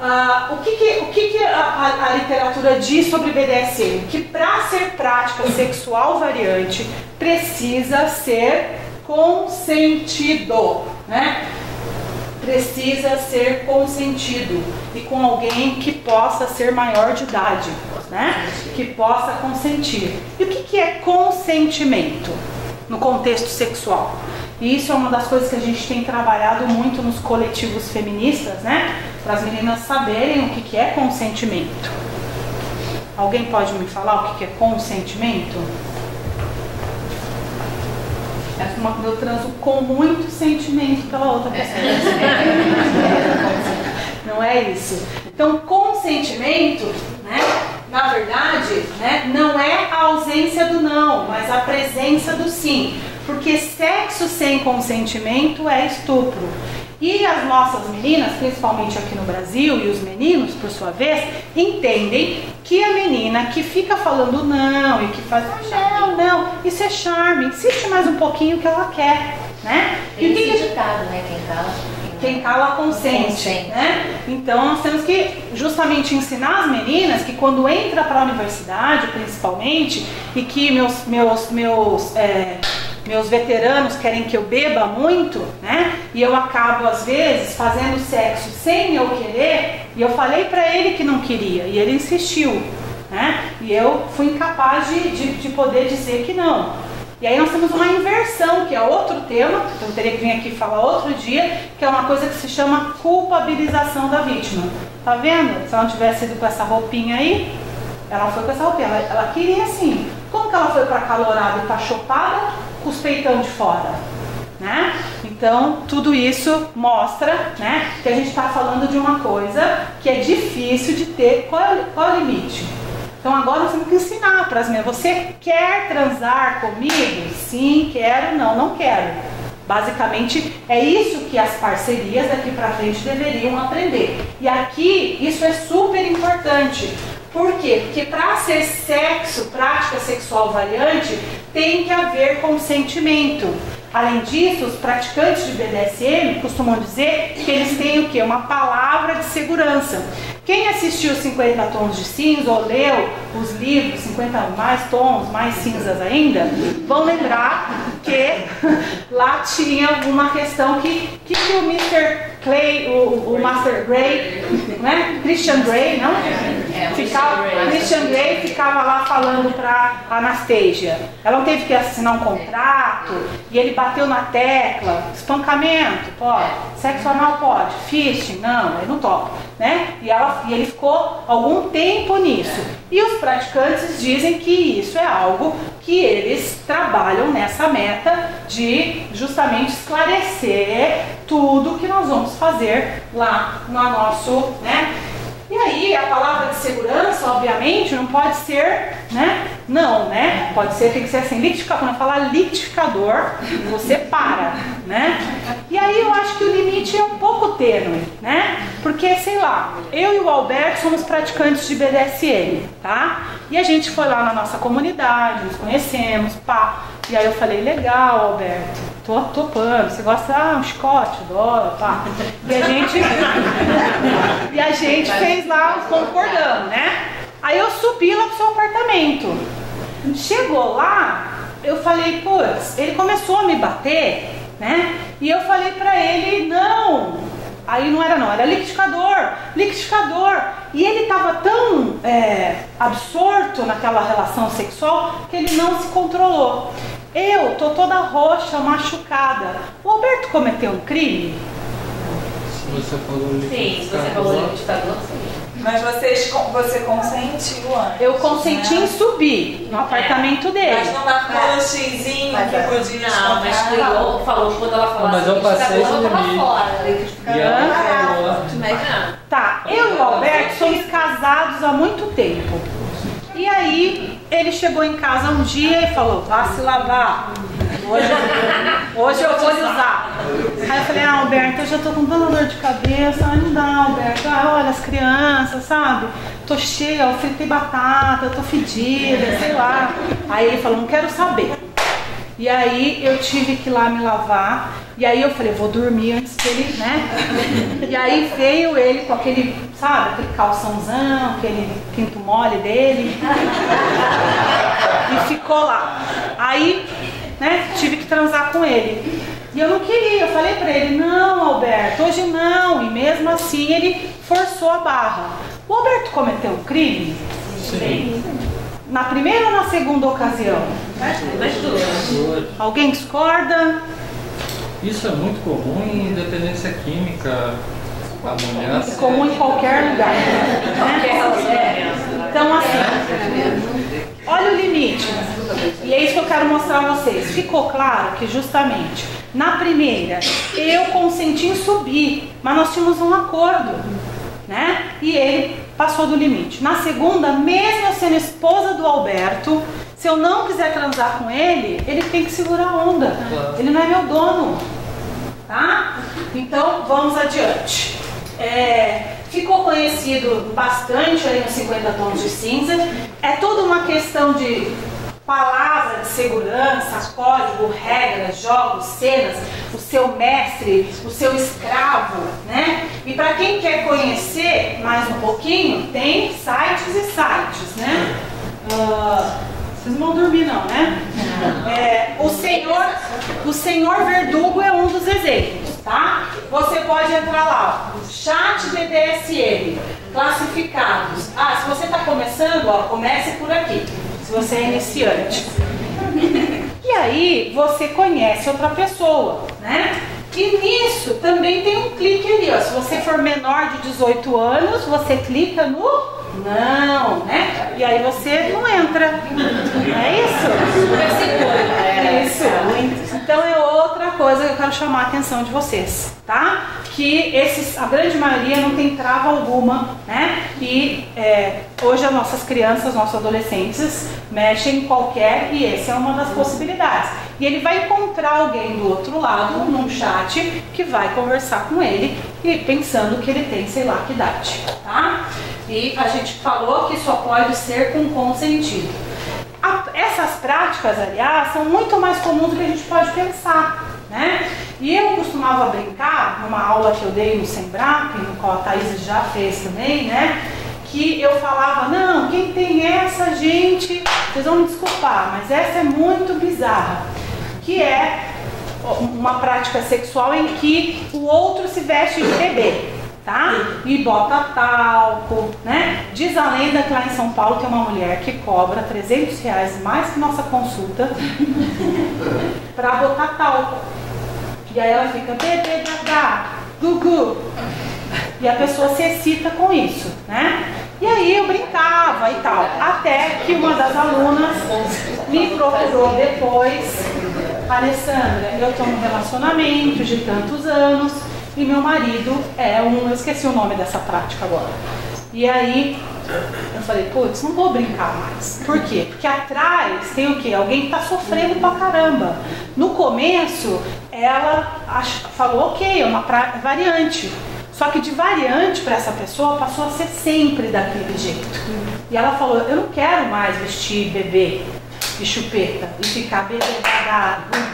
Ah, o que, que, o que, que a, a- a literatura diz sobre BDSM? Que para ser prática sexual variante precisa ser consentido, né? Precisa ser consentido e com alguém que possa ser maior de idade, né? Que possa consentir. E o que, que é consentimento no contexto sexual? E isso é uma das coisas que a gente tem trabalhado muito nos coletivos feministas, né? Para as meninas saberem o que, que é consentimento. Alguém pode me falar o que, que é consentimento? É uma eu transo com muito sentimento pela outra pessoa. (laughs) Não é isso. Então, consentimento, né? Na verdade, né, não é a ausência do não, mas a presença do sim. Porque sexo sem consentimento é estupro. E as nossas meninas, principalmente aqui no Brasil, e os meninos, por sua vez, entendem que a menina que fica falando não e que faz ah, não, não, isso é charme, insiste mais um pouquinho que ela quer. né? E Tem o que ditado, né? Quem cala. quem cala consente, Consente. né? Então nós temos que justamente ensinar as meninas que quando entra para a universidade, principalmente, e que meus meus meus é, meus veteranos querem que eu beba muito, né? E eu acabo às vezes fazendo sexo sem eu querer, e eu falei para ele que não queria, e ele insistiu, né? E eu fui incapaz de, de, de poder dizer que não. E aí nós temos uma inversão, que é outro tema, que eu teria que vir aqui falar outro dia, que é uma coisa que se chama culpabilização da vítima. Tá vendo? Se ela não tivesse ido com essa roupinha aí, ela foi com essa roupinha, ela, ela queria assim. Como que ela foi pra calorada e tá chopada com os peitão de fora? Né? Então, tudo isso mostra né, que a gente está falando de uma coisa que é difícil de ter. Qual é, qual é o limite? Então agora nós temos que ensinar para as meninas. Você quer transar comigo? Sim, quero, não, não quero. Basicamente é isso que as parcerias daqui para frente deveriam aprender. E aqui isso é super importante. Por quê? Porque para ser sexo, prática sexual variante, tem que haver consentimento. Além disso, os praticantes de BDSM costumam dizer que eles têm o quê? Uma palavra de segurança. Quem assistiu 50 Tons de Cinza ou leu os livros 50 mais tons, mais cinzas ainda, vão lembrar que (laughs) lá tinha uma questão que, que, que o Mr. Clay, o, o Master Gray, né? Christian Grey, não? Ficava, Christian Grey ficava lá falando para Anastasia. Ela não teve que assinar um contrato e ele bateu na tecla. Espancamento, pode. Sexo anal pode. Fisting, não, ele não topa. Né? E, ela, e ele ficou algum tempo nisso. E os praticantes dizem que isso é algo que eles trabalham nessa meta de justamente esclarecer tudo que nós vamos fazer lá no nosso, né? E aí, a palavra de segurança, obviamente, não pode ser, né? Não, né? Pode ser, tem que ser assim, liquidificador. Quando eu falar liquidificador, você para, né? E aí eu acho que o limite é um pouco tênue, né? Porque, sei lá, eu e o Alberto somos praticantes de BDSM, tá? E a gente foi lá na nossa comunidade, nos conhecemos, pá. E aí eu falei, legal, Alberto, tô topando, você gosta, ah, um chicote, adoro, pá. E a gente, (laughs) e a gente fez lá, concordando, né? Aí eu subi lá pro seu apartamento. Chegou lá, eu falei, putz, ele começou a me bater, né? E eu falei pra ele, não. Aí não era não, era liquidificador, liquidificador. E ele tava tão é, absorto naquela relação sexual que ele não se controlou. Eu tô toda roxa, machucada. O Alberto cometeu um crime? Se você falou Sim, se você falou liquidificador, sim. Mas vocês, você consentiu antes? Eu consenti né? em subir no apartamento dele. Mas não marcou um xizinho Mas que é. podia Não, mas criou, falou quando ela falou Mas eu passei esse limite. fora. E ela falou. Tá, eu e o Alberto somos casados há muito tempo. E aí ele chegou em casa um dia e falou, vá se lavar. Hoje, hoje eu vou lhe usar. Aí eu falei, ah, Alberto, eu já tô com tanta dor de cabeça. Ah, não dá, Alberto. Ah, olha as crianças, sabe? Tô cheia, eu fritei batata, tô fedida, sei lá. Aí ele falou, não quero saber. E aí eu tive que ir lá me lavar. E aí eu falei, vou dormir antes que ele, né? E aí veio ele com aquele, sabe, aquele calçãozão, aquele pinto mole dele. E ficou lá. Aí, né, tive que transar com ele. E eu não queria, eu falei pra ele, não, Alberto, hoje não. E mesmo assim ele forçou a barra. O Alberto cometeu um crime? Sim. Na primeira ou na segunda ocasião? Mas duas. Alguém discorda? Isso é muito comum em dependência química. A mulher. É comum em qualquer lugar. Né? Então, assim, olha o limite. E é isso que eu quero mostrar a vocês. Ficou claro que, justamente, na primeira, eu consenti em subir, mas nós tínhamos um acordo, né? E ele passou do limite. Na segunda, mesmo eu sendo esposa do Alberto, se eu não quiser transar com ele, ele tem que segurar a onda. Ele não é meu dono, tá? Então, vamos adiante. É, ficou conhecido bastante aí nos 50 tons de cinza. É toda uma questão de palavra de segurança, código, regras, jogos, cenas, o seu mestre, o seu escravo, né? E para quem quer conhecer mais um pouquinho, tem sites e sites, né? Ah, vocês não vão dormir não, né? É, o Senhor, o Senhor Verdugo é um dos exemplos, tá? Você pode entrar lá, chat BDSM, classificados. Ah, se você está começando, ó, comece por aqui. Se você é iniciante. E aí você conhece outra pessoa, né? E nisso também tem um clique ali, ó. Se você for menor de 18 anos, você clica no não, né? E aí você não entra. É isso? É isso. Então é outra coisa que eu quero chamar a atenção de vocês, tá? Que esses, a grande maioria não tem trava alguma, né? E é, hoje as nossas crianças, nossos adolescentes mexem em qualquer e essa é uma das possibilidades. E ele vai encontrar alguém do outro lado num chat que vai conversar com ele e pensando que ele tem sei lá que idade, tá? E a gente falou que só pode ser com consentido. A- essas práticas, aliás, são muito mais comuns do que a gente pode pensar, né? E eu costumava brincar, numa aula que eu dei no Sembrap, no qual a Thaís já fez também, né? Que eu falava, não, quem tem essa, gente, vocês vão me desculpar, mas essa é muito bizarra. Que é uma prática sexual em que o outro se veste de bebê, tá? E bota talco, né? Diz a lenda que lá em São Paulo tem uma mulher que cobra 300 reais mais que nossa consulta (laughs) pra botar talco. E aí ela fica bebê, gaga, gugu. E a pessoa se excita com isso, né? E aí eu brincava e tal. Até que uma das alunas me procurou depois. Alessandra, eu estou num relacionamento de tantos anos e meu marido é um. Eu esqueci o nome dessa prática agora. E aí eu falei, putz, não vou brincar mais. Por quê? Porque atrás tem o quê? Alguém que tá sofrendo pra caramba. No começo, ela falou, ok, é uma variante. Só que de variante para essa pessoa passou a ser sempre daquele jeito. E ela falou, eu não quero mais vestir bebê de chupeta e ficar bebê gugu.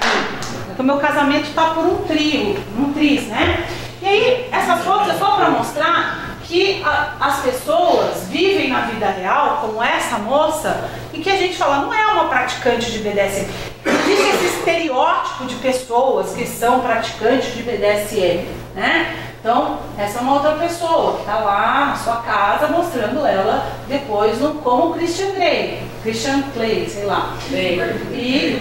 Então meu casamento tá por um trio, um tris, né? E aí, essas fotos é só para mostrar que a- as pessoas vivem na vida real, como essa moça, e que a gente fala, não é uma praticante de BDSM. Existe esse estereótipo de pessoas que são praticantes de BDSM, né? Então, essa é uma outra pessoa que está lá na sua casa mostrando ela depois no, como Christian Grey, Christian Clay, sei lá. E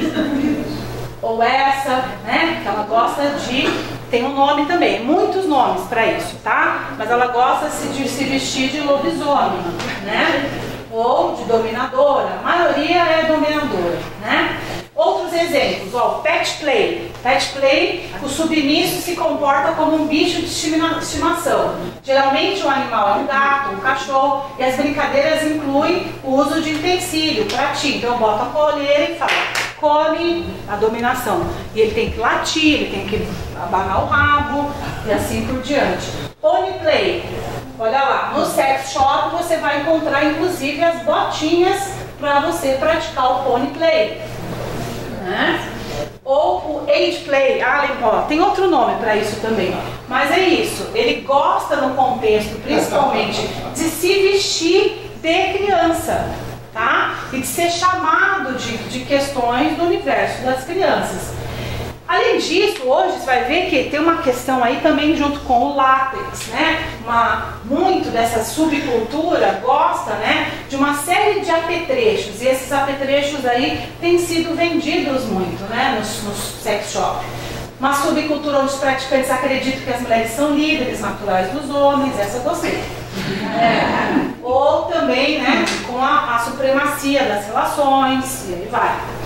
ou essa, né? Que ela gosta de. Tem um nome também, muitos nomes para isso, tá? Mas ela gosta de se vestir de lobisomem, né? Ou de dominadora. A maioria é dominadora, né? Outros exemplos, ó, pet play. Pet play, o submisso se comporta como um bicho de estima- estimação. Geralmente o animal é um gato, um cachorro, e as brincadeiras incluem o uso de utensílio, pratinho. Então bota a coleira e fala, come a dominação. E ele tem que latir, ele tem que abanar o rabo e assim por diante. Pony play. Olha lá, no sex shop você vai encontrar inclusive as botinhas para você praticar o pony play. Né? Ou o age play, ah, ó, tem outro nome para isso também, mas é isso. Ele gosta no contexto, principalmente, de se vestir de criança, tá? E de ser chamado de, de questões do universo das crianças. Além disso, hoje você vai ver que tem uma questão aí também junto com o látex, né? Uma, muito dessa subcultura gosta, né, de uma série de apetrechos e esses apetrechos aí têm sido vendidos muito, né, nos, nos sex shop. Uma subcultura onde os praticantes acreditam que as mulheres são líderes naturais dos homens, essa eu gostei. É, ou também, né, com a, a supremacia das relações, e aí vai.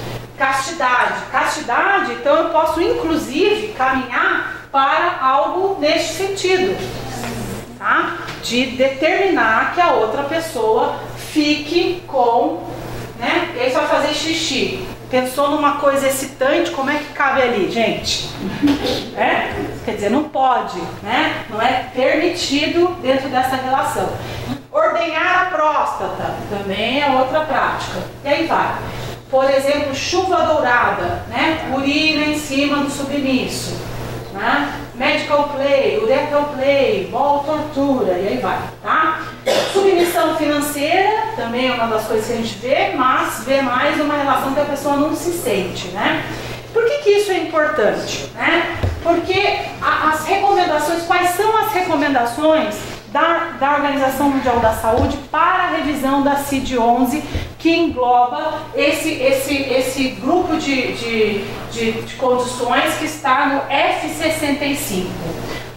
Castidade. Castidade, então eu posso inclusive caminhar para algo neste sentido, tá? De determinar que a outra pessoa fique com, né? E aí vai fazer xixi. Pensou numa coisa excitante, como é que cabe ali, gente? (laughs) É? Quer dizer, não pode, né? Não é permitido dentro dessa relação. Ordenhar a próstata também é outra prática. E aí vai. Por exemplo, chuva dourada, né? urina em cima do submisso, né? medical play, urecal play, ball tortura, e aí vai, tá? Submissão financeira também é uma das coisas que a gente vê, mas vê mais uma relação que a pessoa não se sente, né? Por que, que isso é importante? Né? Porque a, as recomendações, quais são as recomendações da, da Organização Mundial da Saúde para a revisão da CID-11, que engloba esse, esse, esse grupo de, de, de, de condições que está no F65.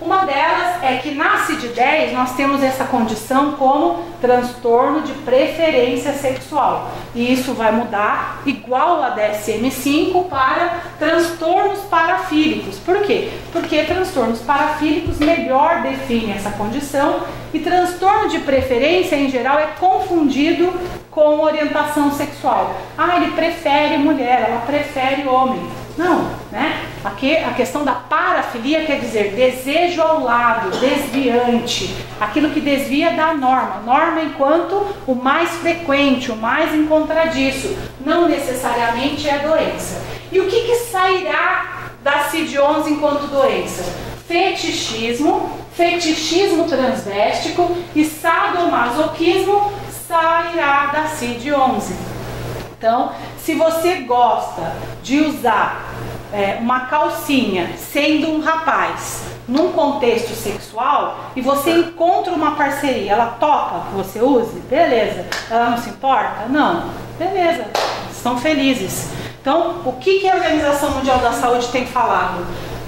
Uma delas é que na CID-10 nós temos essa condição como transtorno de preferência sexual. E isso vai mudar igual a DSM-5 para transtornos parafílicos. Por quê? Porque transtornos parafílicos melhor definem essa condição e transtorno de preferência em geral é confundido com orientação sexual. Ah, ele prefere mulher, ela prefere homem. Não, né? Aqui a questão da parafilia quer dizer desejo ao lado, desviante, aquilo que desvia da norma. Norma enquanto o mais frequente, o mais encontradiço, não necessariamente é doença. E o que, que sairá da CID-11 enquanto doença? Fetichismo, fetichismo transvéstico e sadomasoquismo sairá da CID-11. Então, se você gosta de usar é, uma calcinha sendo um rapaz num contexto sexual e você encontra uma parceria, ela topa que você use? Beleza. Ela não se importa? Não. Beleza. Estão felizes. Então, o que, que a Organização Mundial da Saúde tem falado?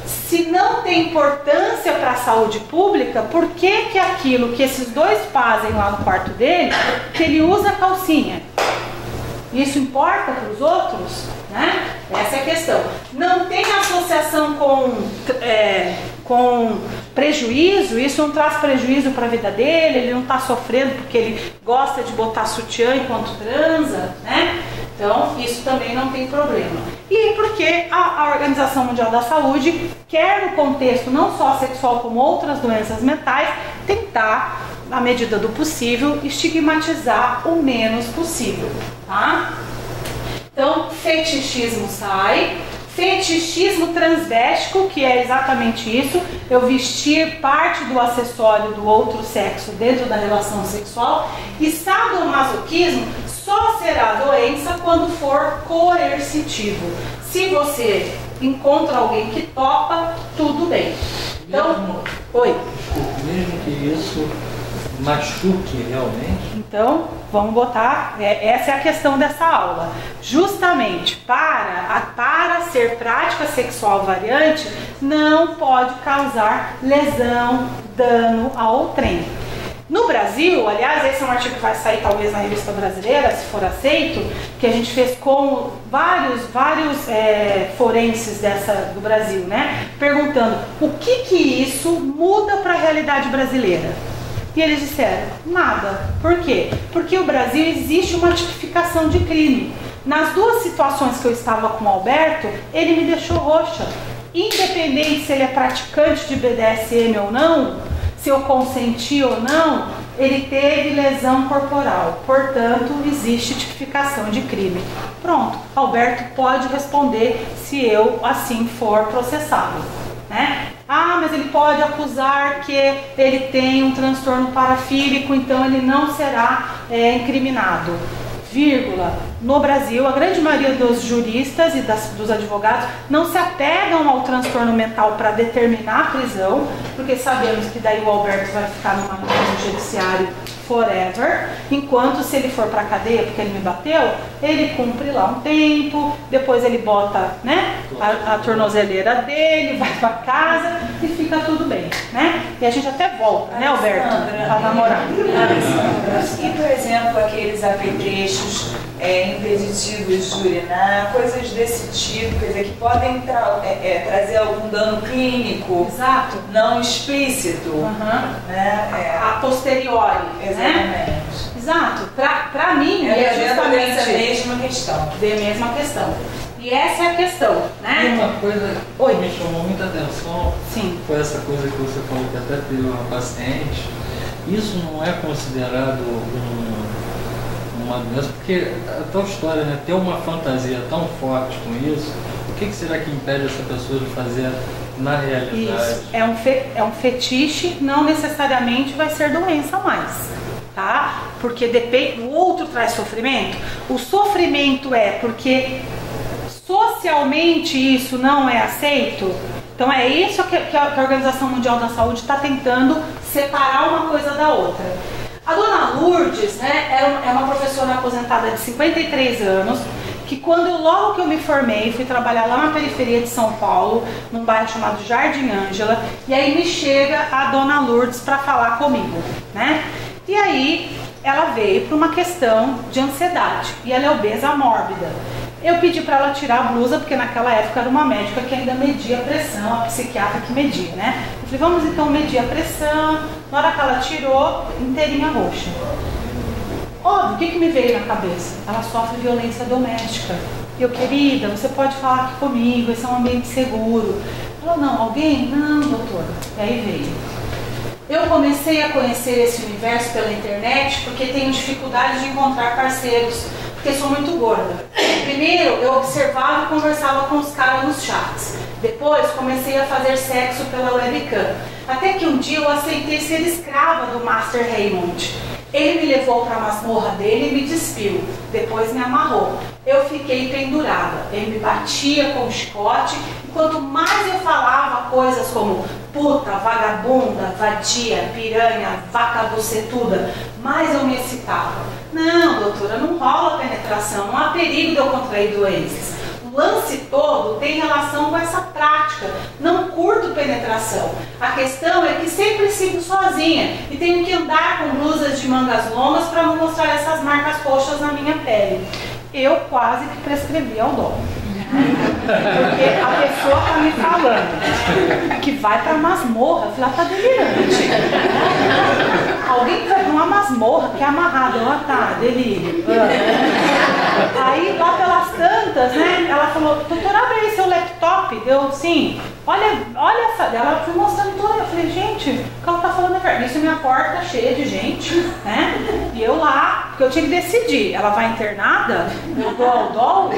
Se não tem importância para a saúde pública, por que, que aquilo que esses dois fazem lá no quarto dele, que ele usa calcinha? Isso importa para os outros? Né? Essa é a questão. Não tem associação com, é, com prejuízo, isso não traz prejuízo para a vida dele, ele não está sofrendo porque ele gosta de botar sutiã enquanto transa, né? Então, isso também não tem problema. E porque a, a Organização Mundial da Saúde quer, no contexto não só sexual como outras doenças mentais, tentar na medida do possível, estigmatizar o menos possível, tá? Então, fetichismo sai, fetichismo transvéstico, que é exatamente isso, eu vestir parte do acessório do outro sexo dentro da relação sexual, e sadomasoquismo só será doença quando for coercitivo. Se você encontra alguém que topa, tudo bem. Então, oi. Mesmo que isso machuque realmente? Então, vamos botar, é, essa é a questão dessa aula. Justamente para, a, para ser prática sexual variante, não pode causar lesão, dano ao outrem. No Brasil, aliás, esse é um artigo que vai sair talvez na revista brasileira, se for aceito, que a gente fez com vários, vários é, forenses dessa, do Brasil, né? Perguntando o que que isso muda para a realidade brasileira. E eles disseram: nada. Por quê? Porque o Brasil existe uma tipificação de crime. Nas duas situações que eu estava com o Alberto, ele me deixou roxa. Independente se ele é praticante de BDSM ou não, se eu consenti ou não, ele teve lesão corporal. Portanto, existe tipificação de crime. Pronto, Alberto pode responder se eu assim for processado. Né? Ah, mas ele pode acusar que ele tem um transtorno parafílico, então ele não será é, incriminado. Vírgula. No Brasil, a grande maioria dos juristas e das, dos advogados não se apegam ao transtorno mental para determinar a prisão, porque sabemos que daí o Alberto vai ficar numa, no judiciário forever, enquanto se ele for para cadeia porque ele me bateu, ele cumpre lá um tempo, depois ele bota, né, a, a tornozeleira dele, vai para casa e fica tudo bem, né? E a gente até volta, né, Alberto, para namorar. E por exemplo, aqueles apetrechos é, impeditivos de urinar, coisas desse tipo, quer dizer, que podem tra é, é, trazer algum dano clínico, Exato. não explícito, Uhum. né? É, A posteriori, né? exatamente. Exato. Pra mim, É, é justamente mesma questão. a mesma questão. E essa é a questão, E né? uma coisa Oi. que me chamou muita atenção Sim. foi essa coisa que você falou que até teve uma paciente. Isso não é considerado um, tomando mesmo, porque a tal história, né? Ter uma fantasia tão forte com isso, o que, que será que impede essa pessoa de fazer na realidade? Isso. É um, fe, é um fetiche, não necessariamente vai ser doença mais. Tá? Porque depende. O outro traz sofrimento. O sofrimento é porque socialmente isso não é aceito. Então é isso que, que a Organização Mundial da Saúde está tentando separar uma coisa da outra. A dona Lourdes, né, é uma professora aposentada de 53 anos, que quando eu, logo que eu me formei, fui trabalhar lá na periferia de São Paulo, num bairro chamado Jardim Ângela, e aí me chega a dona Lourdes para falar comigo, né? E aí ela veio por uma questão de ansiedade, e ela é obesa mórbida. Eu pedi para ela tirar a blusa, porque naquela época era uma médica que ainda media a pressão, a psiquiatra que media, né? Eu falei, vamos então medir a pressão. Na hora que ela tirou, inteirinha roxa. Óbvio, o que, que me veio na cabeça? Ela sofre violência doméstica. Eu, querida, você pode falar aqui comigo, esse é um ambiente seguro. Ela, não, alguém? Não, doutora. E aí veio. Eu comecei a conhecer esse universo pela internet porque tenho dificuldade de encontrar parceiros, porque sou muito gorda. Primeiro, eu observava e conversava com os caras nos chats. Depois, comecei a fazer sexo pela webcam. Até que um dia eu aceitei ser escrava do Master Raymond. Ele me levou para a masmorra dele e me despiu. Depois me amarrou. Eu fiquei pendurada. Ele me batia com o chicote. E quanto mais eu falava coisas como puta, vagabunda, vadia, piranha, vaca bucetuda, mais eu me excitava. Não, doutora, não rola penetração. Não há perigo de eu contrair doenças lance todo tem relação com essa prática. Não curto penetração. A questão é que sempre sigo sozinha e tenho que andar com blusas de mangas longas para não mostrar essas marcas roxas na minha pele. Eu quase que prescrevi ao dom. Porque a pessoa tá me falando que vai pra masmorra. Eu falei, ela tá delirante. Alguém vai pra uma masmorra que é amarrada. Ela tá, delírio. Aí lá pelas tantas, né? Ela falou, doutora, abre aí seu laptop. Deu sim. Olha, olha essa. Ela foi mostrando toda. Eu falei, gente, o que ela tá falando é verdade. Isso minha porta cheia de gente, né? E eu lá, porque eu tinha que decidir. Ela vai internada? Eu dou ao dol?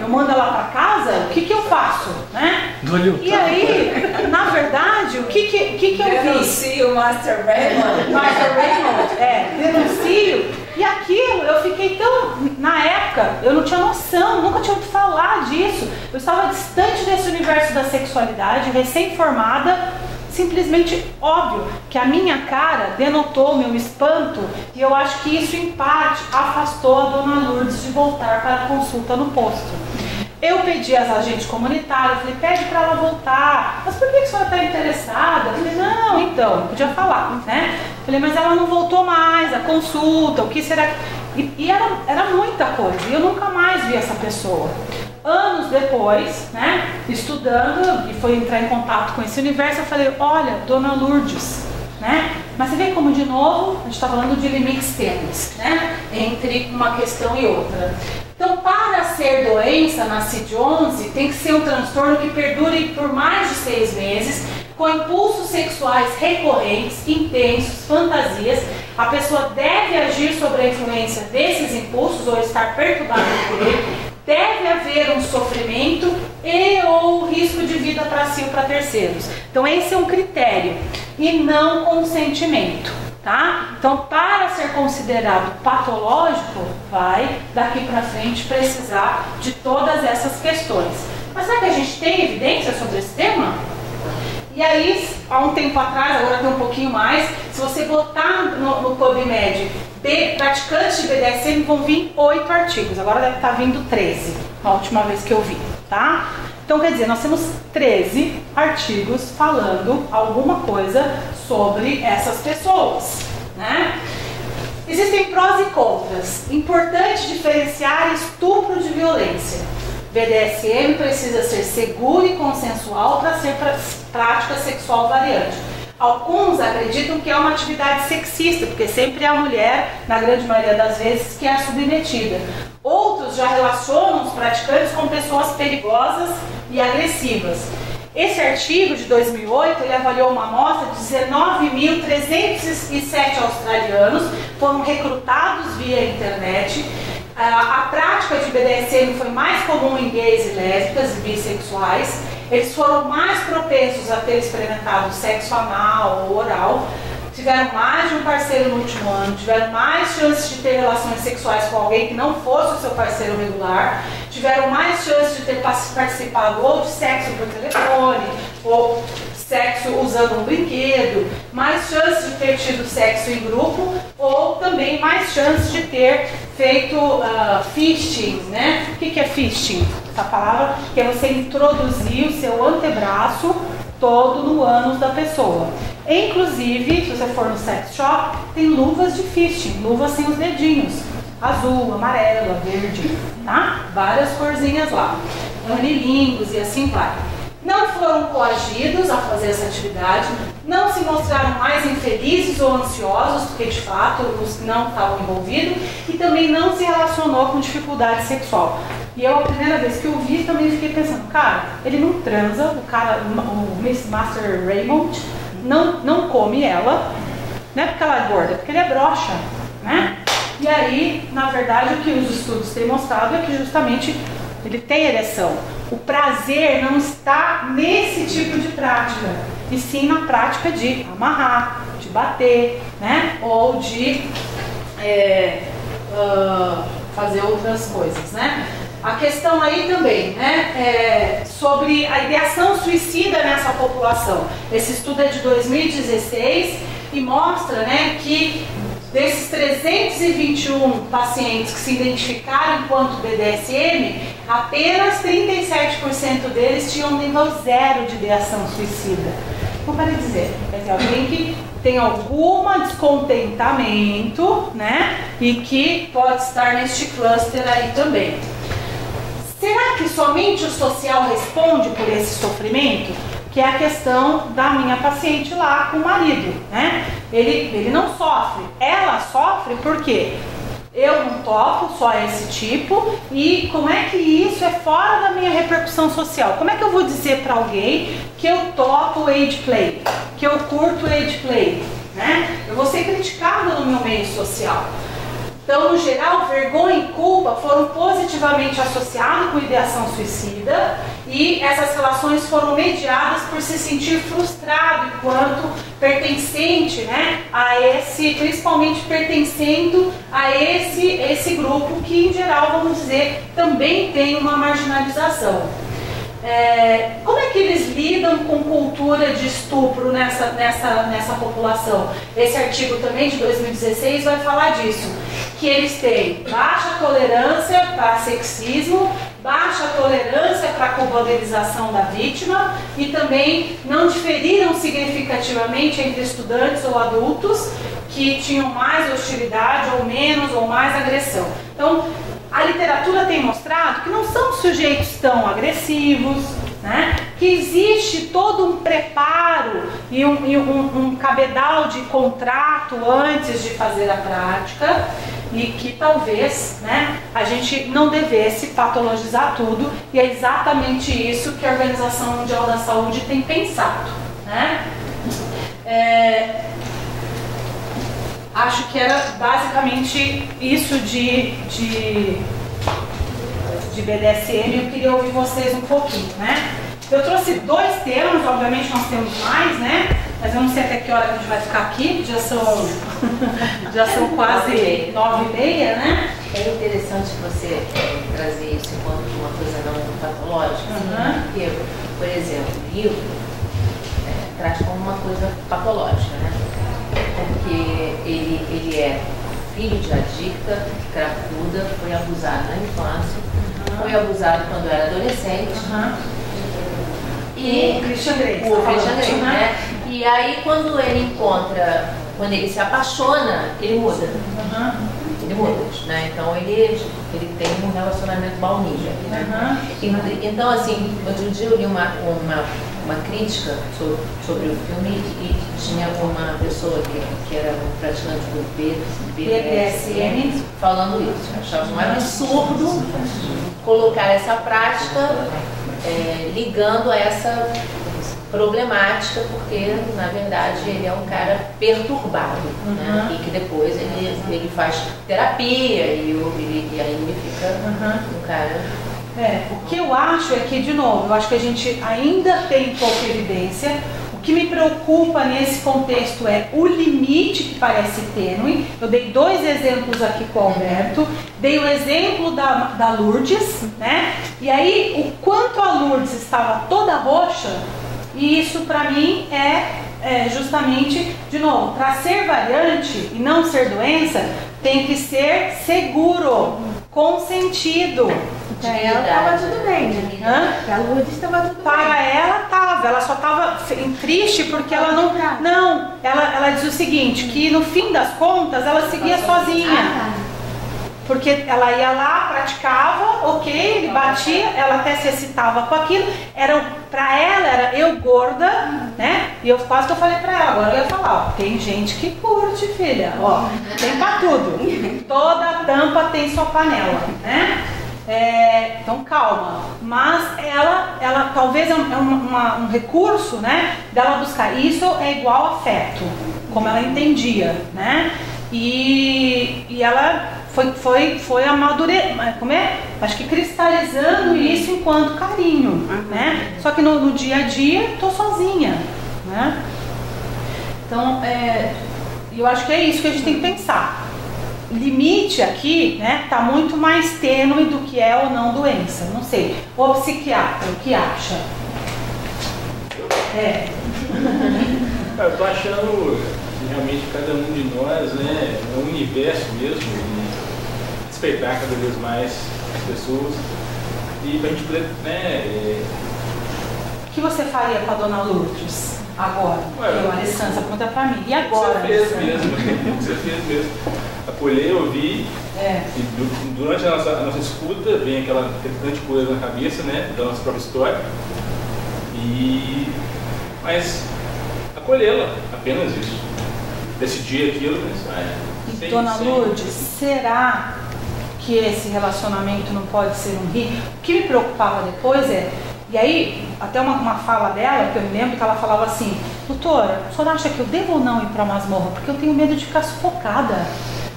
Eu mando ela para casa? O que que eu faço, né? E aí, na verdade, o que que, que, que eu vi? Denuncio o Master Raymond. Master Raymond, é, denuncio. E aquilo, eu fiquei tão. Na época, eu não tinha noção, nunca tinha ouvido falar disso. Eu estava distante desse universo da sexualidade, recém-formada, simplesmente óbvio que a minha cara denotou meu espanto e eu acho que isso em parte afastou a dona Lourdes de voltar para a consulta no posto. Eu pedi às agentes comunitárias, falei, pede para ela voltar. Mas por que a senhora está interessada? Falei, não, então, podia falar, né? Falei, mas ela não voltou mais, a consulta, o que será que. E, e era, era muita coisa, e eu nunca mais vi essa pessoa. Anos depois, né, estudando e foi entrar em contato com esse universo, eu falei, olha, dona Lourdes, né? Mas você vê como, de novo, a gente está falando de limites tênues, né? Entre uma questão e outra. Então, para ser doença na CID-11, tem que ser um transtorno que perdure por mais de seis meses, com impulsos sexuais recorrentes, intensos, fantasias. A pessoa deve agir sobre a influência desses impulsos ou estar perturbada por ele. Deve haver um sofrimento e ou risco de vida para si ou para terceiros. Então, esse é um critério e não consentimento tá? Então, para ser considerado patológico, vai daqui para frente precisar de todas essas questões. Mas será que a gente tem evidência sobre esse tema? E aí, há um tempo atrás, agora tem um pouquinho mais, se você botar no, no PubMed B, praticantes de BDSM, vão vir oito artigos. Agora deve estar vindo 13, a última vez que eu vi, tá? Então, quer dizer, nós temos 13 artigos falando alguma coisa sobre essas pessoas, né? Existem prós e contras. Importante diferenciar estupro de violência. BDSM precisa ser seguro e consensual para ser prática sexual variante. Alguns acreditam que é uma atividade sexista, porque sempre é a mulher, na grande maioria das vezes, que é submetida. Outros já relacionam os praticantes com pessoas perigosas e agressivas. Esse artigo de 2008 ele avaliou uma amostra de 19.307 australianos, foram recrutados via internet. A, a prática de BDSM foi mais comum em gays e lésbicas e bissexuais. Eles foram mais propensos a ter experimentado sexo anal ou oral tiveram mais de um parceiro no último ano, tiveram mais chances de ter relações sexuais com alguém que não fosse o seu parceiro regular, tiveram mais chances de ter participado ou de sexo por telefone, ou sexo usando um brinquedo, mais chances de ter tido sexo em grupo, ou também mais chances de ter feito uh, fisting, né? O que, que é fisting? Essa palavra que é você introduzir o seu antebraço todo no ânus da pessoa. Inclusive, se você for no sex shop, tem luvas de fishing, luvas sem os dedinhos. Azul, amarela, verde, tá? Várias corzinhas lá. Anilingos e assim vai. Não foram coagidos a fazer essa atividade, não se mostraram mais infelizes ou ansiosos do que de fato os que não estavam envolvidos e também não se relacionou com dificuldade sexual. E eu, a primeira vez que eu vi, também fiquei pensando, cara, ele não transa, o cara, o Miss Master Raymond, não, não come ela, não é porque ela é gorda, é porque ele é broxa, né? E aí, na verdade, o que os estudos têm mostrado é que justamente ele tem ereção. O prazer não está nesse tipo de prática, e sim na prática de amarrar, de bater, né? Ou de é, uh, fazer outras coisas, né? A questão aí também, né, é sobre a ideação suicida nessa população. Esse estudo é de 2016 e mostra, né, que desses 321 pacientes que se identificaram enquanto BDSM, apenas 37% deles tinham nível zero de ideação suicida. Como para dizer, quer dizer, alguém que tem algum descontentamento, né, e que pode estar neste cluster aí também. Será que somente o social responde por esse sofrimento? Que é a questão da minha paciente lá com o marido, né? Ele, ele não sofre, ela sofre porque eu não topo só esse tipo e como é que isso é fora da minha repercussão social? Como é que eu vou dizer para alguém que eu topo age play, que eu curto age play, né? Eu vou ser criticado no meu meio social. Então, no geral, vergonha e culpa foram positivamente associados com ideação suicida e essas relações foram mediadas por se sentir frustrado enquanto pertencente né, a esse, principalmente pertencendo a esse, esse grupo que, em geral, vamos dizer, também tem uma marginalização. É, como é que eles lidam com cultura de estupro nessa, nessa, nessa população? Esse artigo também de 2016 vai falar disso, que eles têm baixa tolerância para sexismo, baixa tolerância para a culpabilização da vítima e também não diferiram significativamente entre estudantes ou adultos que tinham mais hostilidade ou menos ou mais agressão. Então, a literatura tem mostrado que não são sujeitos tão agressivos, né? que existe todo um preparo e um, e um, um cabedal de contrato antes de fazer a prática e que talvez né, a gente não devesse patologizar tudo e é exatamente isso que a Organização Mundial da Saúde tem pensado. Né? É, acho que era basicamente isso de, de, de BDSM. Eu queria ouvir vocês um pouquinho, né? Eu trouxe dois temas, obviamente nós temos mais, né? Mas eu não sei até que hora a gente vai ficar aqui, já são, (laughs) já são quase nove e meia, né? É interessante você é, trazer isso enquanto uma coisa não patológica, uhum. porque, por exemplo, o livro é, traz como uma coisa patológica, né? porque ele, ele é filho de adicta, cracuda, foi abusado na infância, uhum. foi abusado quando era adolescente. Uhum. E o Christian. O Christian Grey, né? E aí quando ele encontra, quando ele se apaixona, ele muda. Ele muda, né? Então ele, ele tem um relacionamento baunilha. Né? Então assim, outro dia eu li uma, uma uma crítica sobre, sobre o filme e tinha uma pessoa que, que era um praticante do BDSM falando isso. Eu achava um absurdo colocar essa prática é, ligando a essa problemática, porque na verdade ele é um cara perturbado, né? Uhum. E que depois ele, ele faz terapia e, ele, e aí ele fica um cara. É, o que eu acho é que, de novo, eu acho que a gente ainda tem pouca evidência. O que me preocupa nesse contexto é o limite que parece tênue. Eu dei dois exemplos aqui com o Alberto. Dei o exemplo da, da Lourdes, né? E aí, o quanto a Lourdes estava toda roxa, e isso para mim é, é justamente, de novo, para ser variante e não ser doença, tem que ser seguro, consentido. Pra ela tava tudo bem, né? Hã? Pra Lourdes tava tudo bem. Para ela tava, ela só tava fe- triste porque ela não. Não, ela, ela diz o seguinte, que no fim das contas ela seguia sozinha. Porque ela ia lá, praticava, ok, ele batia, ela até se excitava com aquilo. Era, pra ela era eu gorda, né? E eu quase que eu falei pra ela, agora eu ia falar, ó, tem gente que curte, filha, ó, tem pra tudo. Toda tampa tem sua panela, né? É, então calma. Mas ela, ela talvez é um, é uma- um recurso, né? Dela buscar. Isso é igual afeto, como ela entendia, né? E, e ela foi, foi, foi amadure, como é? Acho que cristalizando isso enquanto carinho, né? Só que no, no dia a dia tô sozinha, né? Então, é, eu acho que é isso que a gente tem que pensar. Limite aqui, né, tá muito mais tênue do que é ou não doença. Não sei. O psiquiatra, o que acha? É. (laughs) Eu tô achando que realmente cada um de nós, né, é um universo mesmo, e respeitar cada vez mais as pessoas e pra gente poder, né, é, O que você faria com a dona Lourdes agora? Ué, eu, Alessandra, conta pra mim. E você agora? fez Alessandra? mesmo, você fez mesmo. Acolher, ouvir, É. e du- durante a nossa, a nossa escuta vem aquela de coisa na cabeça, né, da nossa própria história. E mas acolhê-la, apenas isso. Decidir aquilo, mas ah, é, sem- Dona sem- Lourdes, será que esse relacionamento não pode ser um rir? O que me preocupava depois é, e aí, até uma, uma fala dela, que eu me lembro que ela falava assim, doutora, a senhora acha que eu devo ou não ir para masmorra? Porque eu tenho medo de ficar sufocada.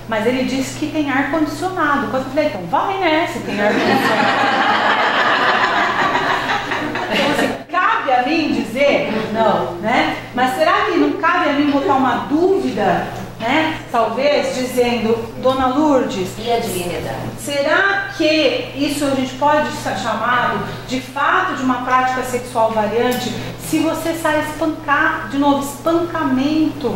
Mas ele disse que tem ar-condicionado. Quando eu falei, então vai, né? Se tem ar-condicionado. (laughs) Então, assim, cabe a mim dizer? Não, né? Mas será que não cabe a mim botar uma dúvida, né? Talvez dizendo, Dona Lourdes, E a dignidade? será que isso a gente pode ser chamado de fato de uma prática sexual variante se você sai espancar, de novo, espancamento,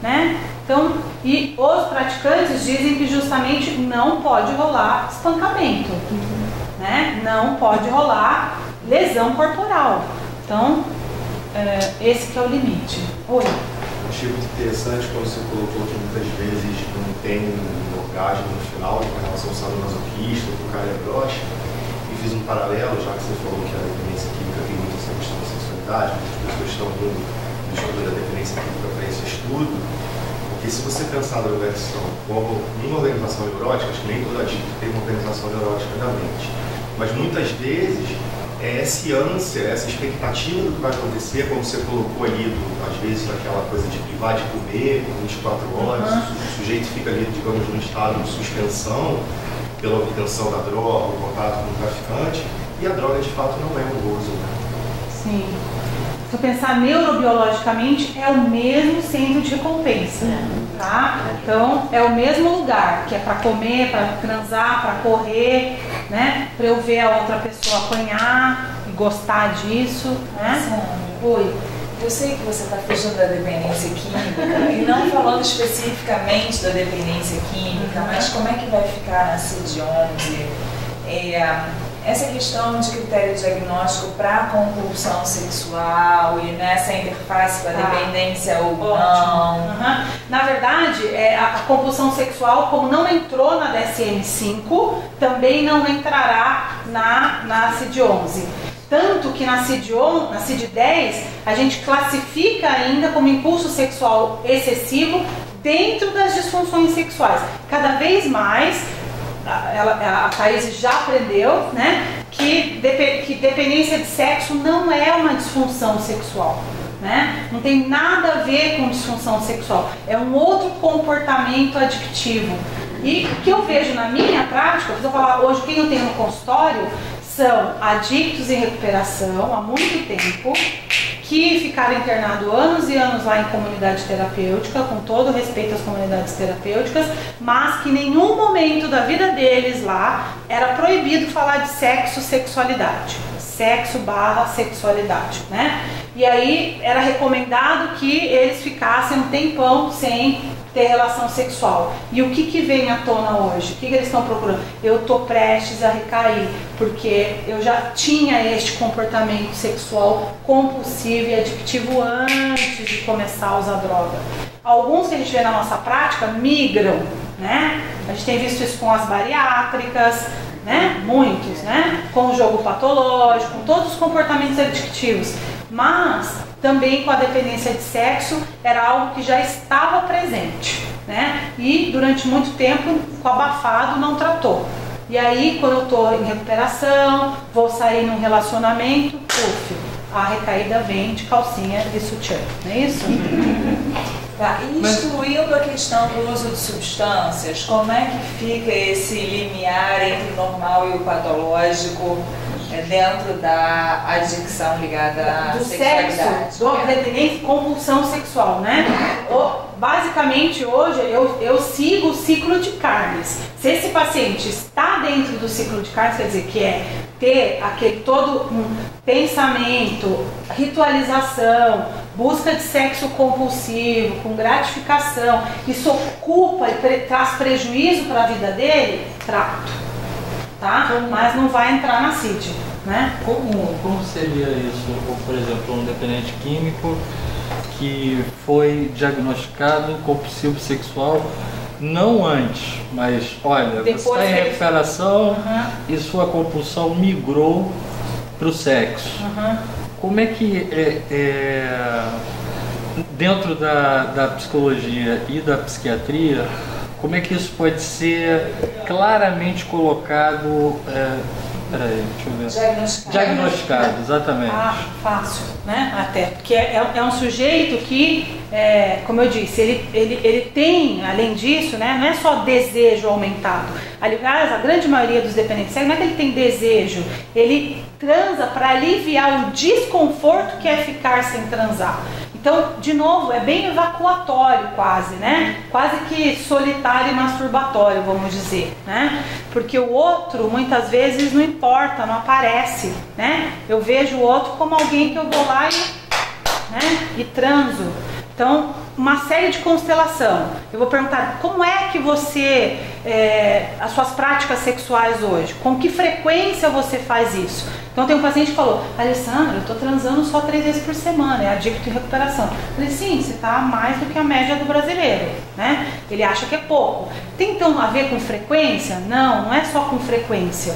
né? Então, e os praticantes dizem que justamente não pode rolar espancamento, né? Não pode rolar lesão corporal. Então, é, esse que é o limite. Oi. Achei muito interessante quando você colocou que muitas vezes não tem um orgasmo no final com relação ao sadomasoquista, que o cara é broxa. E fiz um paralelo, já que você falou que a dependência química tem muito essa questão da sexualidade, muitas pessoas estão no estudo da dependência química para esse estudo. Porque se você pensar na versão como uma organização neurótica, acho que nem toda adicto tem uma organização neurótica da mente. Mas muitas vezes é essa ânsia, essa expectativa do que vai acontecer, como você colocou ali, do, às vezes naquela coisa de privar de comer por 24 horas, Uhum. o sujeito fica ali, digamos, num estado de suspensão pela obtenção da droga, o contato com o traficante, e a droga de fato não é um gozo. Né? Sim. Se eu pensar neurobiologicamente, é o mesmo centro de recompensa, tá? Então, é o mesmo lugar, que é para comer, para transar, para correr, né? Para eu ver a outra pessoa apanhar e gostar disso, né? Oi. Eu sei que você está fugindo da dependência química e não falando especificamente da dependência química, mas como é que vai ficar na CID-11? É, essa questão de critério diagnóstico para compulsão sexual e nessa interface com a Tá. dependência ou não. Aham. Na verdade, é, a, a compulsão sexual, como não entrou na DSM-5, também não entrará na, na CID-11. Tanto que na CID-11, na CID-10, a gente classifica ainda como impulso sexual excessivo dentro das disfunções sexuais. Cada vez mais, ela, a Thaís já aprendeu, né? que, que dependência de sexo não é uma disfunção sexual. Né? Não tem nada a ver com disfunção sexual. É um outro comportamento adictivo. E o que eu vejo na minha prática, eu vou falar hoje quem eu tenho no consultório, são adictos em recuperação há muito tempo, que ficaram internados anos e anos lá em comunidade terapêutica, com todo respeito às comunidades terapêuticas, mas que em nenhum momento da vida deles lá era proibido falar de sexo, sexualidade. Sexo barra sexualidade, né? E aí era recomendado que eles ficassem um tempão sem ter relação sexual. E o que, que vem à tona hoje? O que, que eles estão procurando? Eu estou prestes a recair, porque eu já tinha este comportamento sexual compulsivo e adictivo antes de começar a usar droga. Alguns que a gente vê na nossa prática migram, né? A gente tem visto isso com as bariátricas, né? Muitos, né? Com o jogo patológico, com todos os comportamentos adictivos. Mas também com a dependência de sexo era algo que já estava presente, né? E durante muito tempo, com abafado, não tratou. E aí, quando eu estou em recuperação, vou sair num relacionamento, puf, a recaída vem de calcinha e sutiã, não é isso? (laughs) Tá, excluindo a questão do uso de substâncias, como é que fica esse limiar entre o normal e o patológico é, dentro da adicção ligada à do sexualidade? sexo, do dependência, compulsão sexual, né? O- basicamente hoje eu, eu sigo o ciclo de carnes. Se esse paciente está dentro do ciclo de carnes, quer dizer que é ter aquele todo um pensamento, ritualização, busca de sexo compulsivo, com gratificação, isso ocupa e pre- traz prejuízo para a vida dele, trato, tá? Mas não vai entrar na CID, né? Como, como seria isso, ou, por exemplo, um dependente químico que foi diagnosticado compulsivo sexual não antes, mas olha, Depois você está em recuperação Aham. e sua compulsão migrou para o sexo. Aham. Como é que é, é, dentro da, da psicologia e da psiquiatria, como é que isso pode ser claramente colocado? É, peraí, deixa eu ver. Diagnosticado. Diagnosticado, exatamente. Ah, fácil, né? Até. Porque é, é um sujeito que, é, como eu disse, ele, ele, ele tem, além disso, né, não é só desejo aumentado. Aliás, a grande maioria dos dependentes não é que ele tem desejo, ele transa para aliviar o desconforto que é ficar sem transar. Então, de novo, é bem evacuatório quase, né? Quase que solitário e masturbatório, vamos dizer, né? Porque o outro, muitas vezes, não importa, não aparece, né? Eu vejo o outro como alguém que eu vou lá e, né? e transo. Então, uma série de constelação. Eu vou perguntar como é que você, é, as suas práticas sexuais hoje, com que frequência você faz isso? Então tem um paciente que falou, Alessandra, eu estou transando só três vezes por semana, é adicto em recuperação. Eu falei, sim, você está mais do que a média do brasileiro, né? Ele acha que é pouco. Tem então a ver com frequência? Não, não é só com frequência.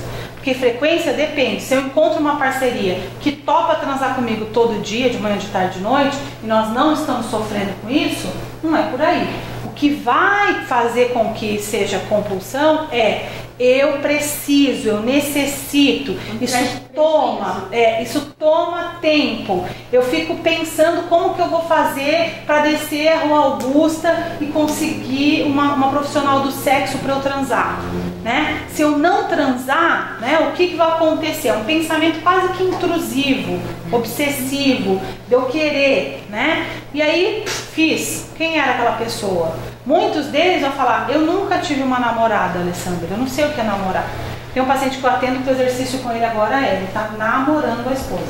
Porque frequência depende. Se eu encontro uma parceria que topa transar comigo todo dia, de manhã, de tarde, de noite, e nós não estamos sofrendo com isso, não é por aí. O que vai fazer com que seja compulsão é eu preciso, eu necessito. Isso toma, é, isso toma tempo. Eu fico pensando como que eu vou fazer para descer a Rua Augusta e conseguir uma, uma profissional do sexo para eu transar. Né? Se eu não transar, né, o que, que vai acontecer? É um pensamento quase que intrusivo, obsessivo, de eu querer, né? E aí fiz. Quem era aquela pessoa? Muitos deles vão falar: Eu nunca tive uma namorada, Alessandra. Eu não sei o que é namorar. Tem um paciente que eu atendo que o exercício com ele agora é: ele está namorando a esposa.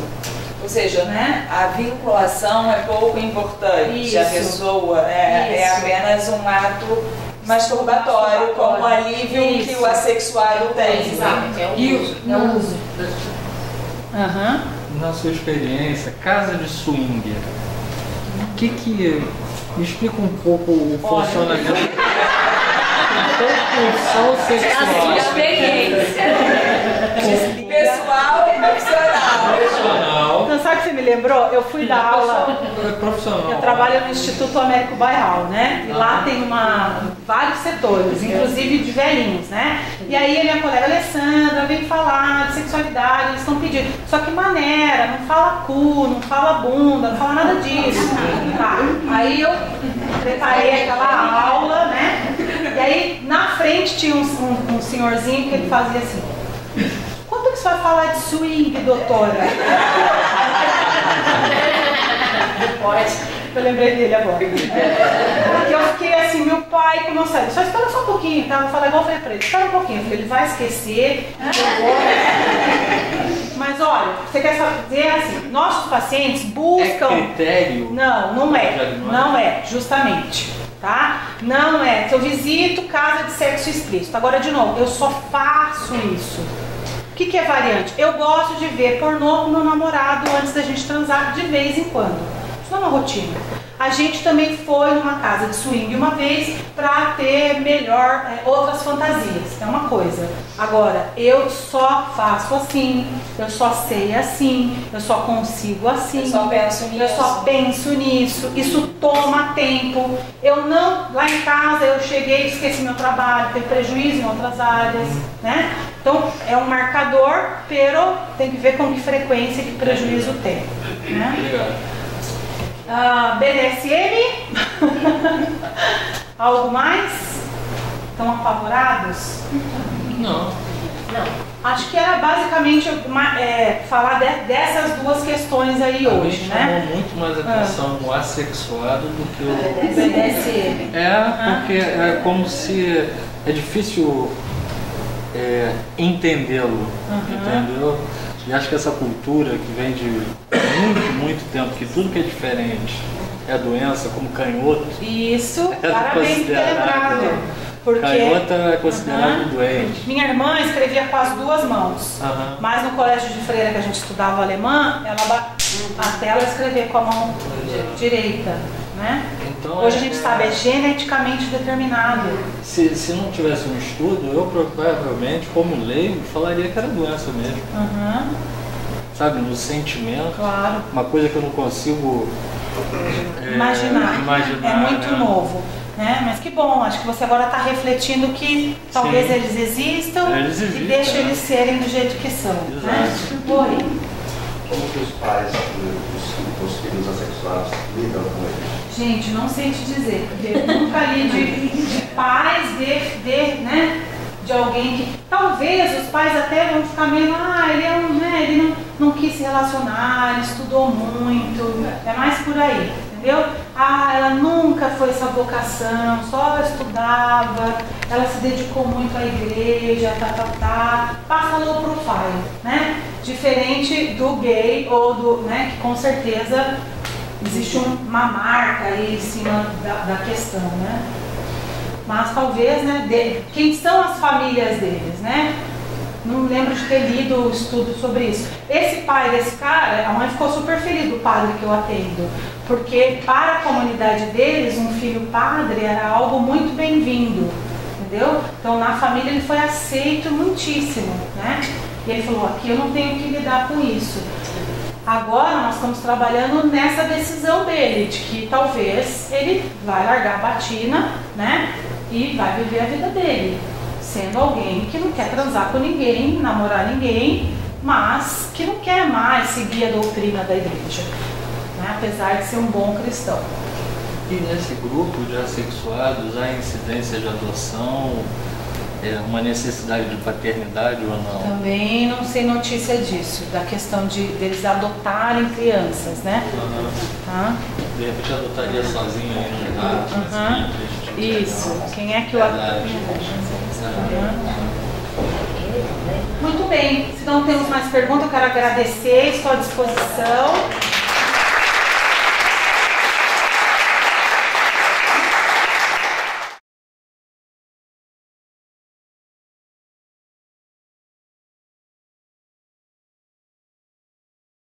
Ou seja, né, a vinculação é pouco importante. Isso. A pessoa é, é apenas um ato masturbatório, como alívio que Isso. o assexuário tem. Exato, é o E uso. É o uso. Aham. Na sua experiência, casa de swinger, o que que... Me explica um pouco o funcionamento. Compulsão A sua sexual. experiência. Pessoal e profissional. Profissional. Não, sabe o que você me lembrou? Eu fui dar aula. Profissional. Eu trabalho no Instituto Américo Bairral, né? E lá tem uma, vários setores, inclusive de velhinhos, né? E aí a minha colega Alessandra veio falar de sexualidade, eles estão pedindo. Só que maneira, não fala cu, não fala bunda, não fala nada disso. Tá. Aí eu preparei aquela aula, né? E aí na frente tinha um, um, um senhorzinho que ele fazia assim. Quanto que você vai falar de swing, doutora? Pode. Eu lembrei dele agora. Porque eu fiquei assim, meu pai começou a só espera só um pouquinho, tá? Eu falei igual eu falei pra ele, espera um pouquinho. Eu ele vai esquecer, eu vou. Mas olha, você quer fazer assim, nossos pacientes buscam. É critério? Não, não é. Não é, justamente. Tá? Não é. Eu visito casa de sexo explícito. Agora, de novo, eu só faço isso. O que, que é variante? Eu gosto de ver pornô com meu namorado antes da gente transar de vez em quando. Isso não é uma rotina. A gente também foi numa casa de swing uma vez para ter melhor é, outras fantasias. É uma coisa. Agora, eu só faço assim, eu só sei assim, eu só consigo assim. Eu só penso Eu nisso. só penso nisso. Isso toma tempo. Eu não, lá em casa eu cheguei, esqueci meu trabalho, teve prejuízo em outras áreas, né? Então é um marcador, pero tem que ver com que frequência e que prejuízo tem. Né? Obrigado. Ah, BDSM? (laughs) Algo mais? Estão apavorados? Não. Acho que era basicamente uma- é, falar de- dessas duas questões aí A hoje, chamou né? muito mais atenção o assexuado do que o. BDSM. É, porque é como se é difícil é, entendê-lo, entendeu? E acho que essa cultura que vem de muito, muito tempo, que tudo que é diferente é doença, como canhoto, Isso, (laughs) é parabéns lembrado. Porque Canhoto é considerado doente. minha irmã escrevia com as duas mãos. Mas no colégio de freira que a gente estudava alemã, ela até ela escrever com a mão direita, né? Então, Hoje é- a gente sabe, é geneticamente determinado. Se, se não tivesse um estudo, eu provavelmente, como leigo, falaria que era doença mesmo. Aham, Sabe, no sentimento. claro. Uma coisa que eu não consigo é, Imaginar. imaginar, É muito né? novo. Né? Mas que bom, acho que você agora está refletindo que talvez Sim. eles existam Eles e existem, deixa né? eles serem do jeito que são. Né? Oi. Como que os pais dos, dos filhos assexuados lidam com eles? Gente, não sei te dizer, porque eu nunca li de, de pais de, de, né, de alguém que. Talvez os pais até vão ficar meio, ah, ele, é um, né, ele não, não quis se relacionar, ele estudou muito. É mais por aí, entendeu? Ah, ela nunca foi essa vocação, só ela estudava, ela se dedicou muito à igreja, tá, tá, tá. Passa low profile, né? Diferente do gay ou do, né, que com certeza existe um- uma marca aí em cima da, da questão, né? Mas talvez, né, de- quem são as famílias deles, né? Não lembro de ter lido o estudo sobre isso. Esse pai desse cara, a mãe ficou super feliz do padre que eu atendo, porque para a comunidade deles, um filho padre era algo muito bem-vindo, entendeu? Então na família ele foi aceito muitíssimo, né? E ele falou: aqui eu não tenho que lidar com isso. Agora nós estamos trabalhando nessa decisão dele, de que talvez ele vai largar a batina, né? E vai viver a vida dele. Sendo alguém que não quer transar com ninguém, namorar ninguém, mas que não quer mais seguir a doutrina da igreja. Né? Apesar de ser um bom cristão. E nesse grupo de assexuados há incidência de adoção, é, uma necessidade de paternidade ou não? Também não sei notícia disso, da questão de deles adotarem crianças, né? Aham. Tá? De repente adotaria sozinho aí simples, tipo, Isso. Quem é que o. Muito bem, se não temos mais perguntas, eu quero agradecer, estou à disposição.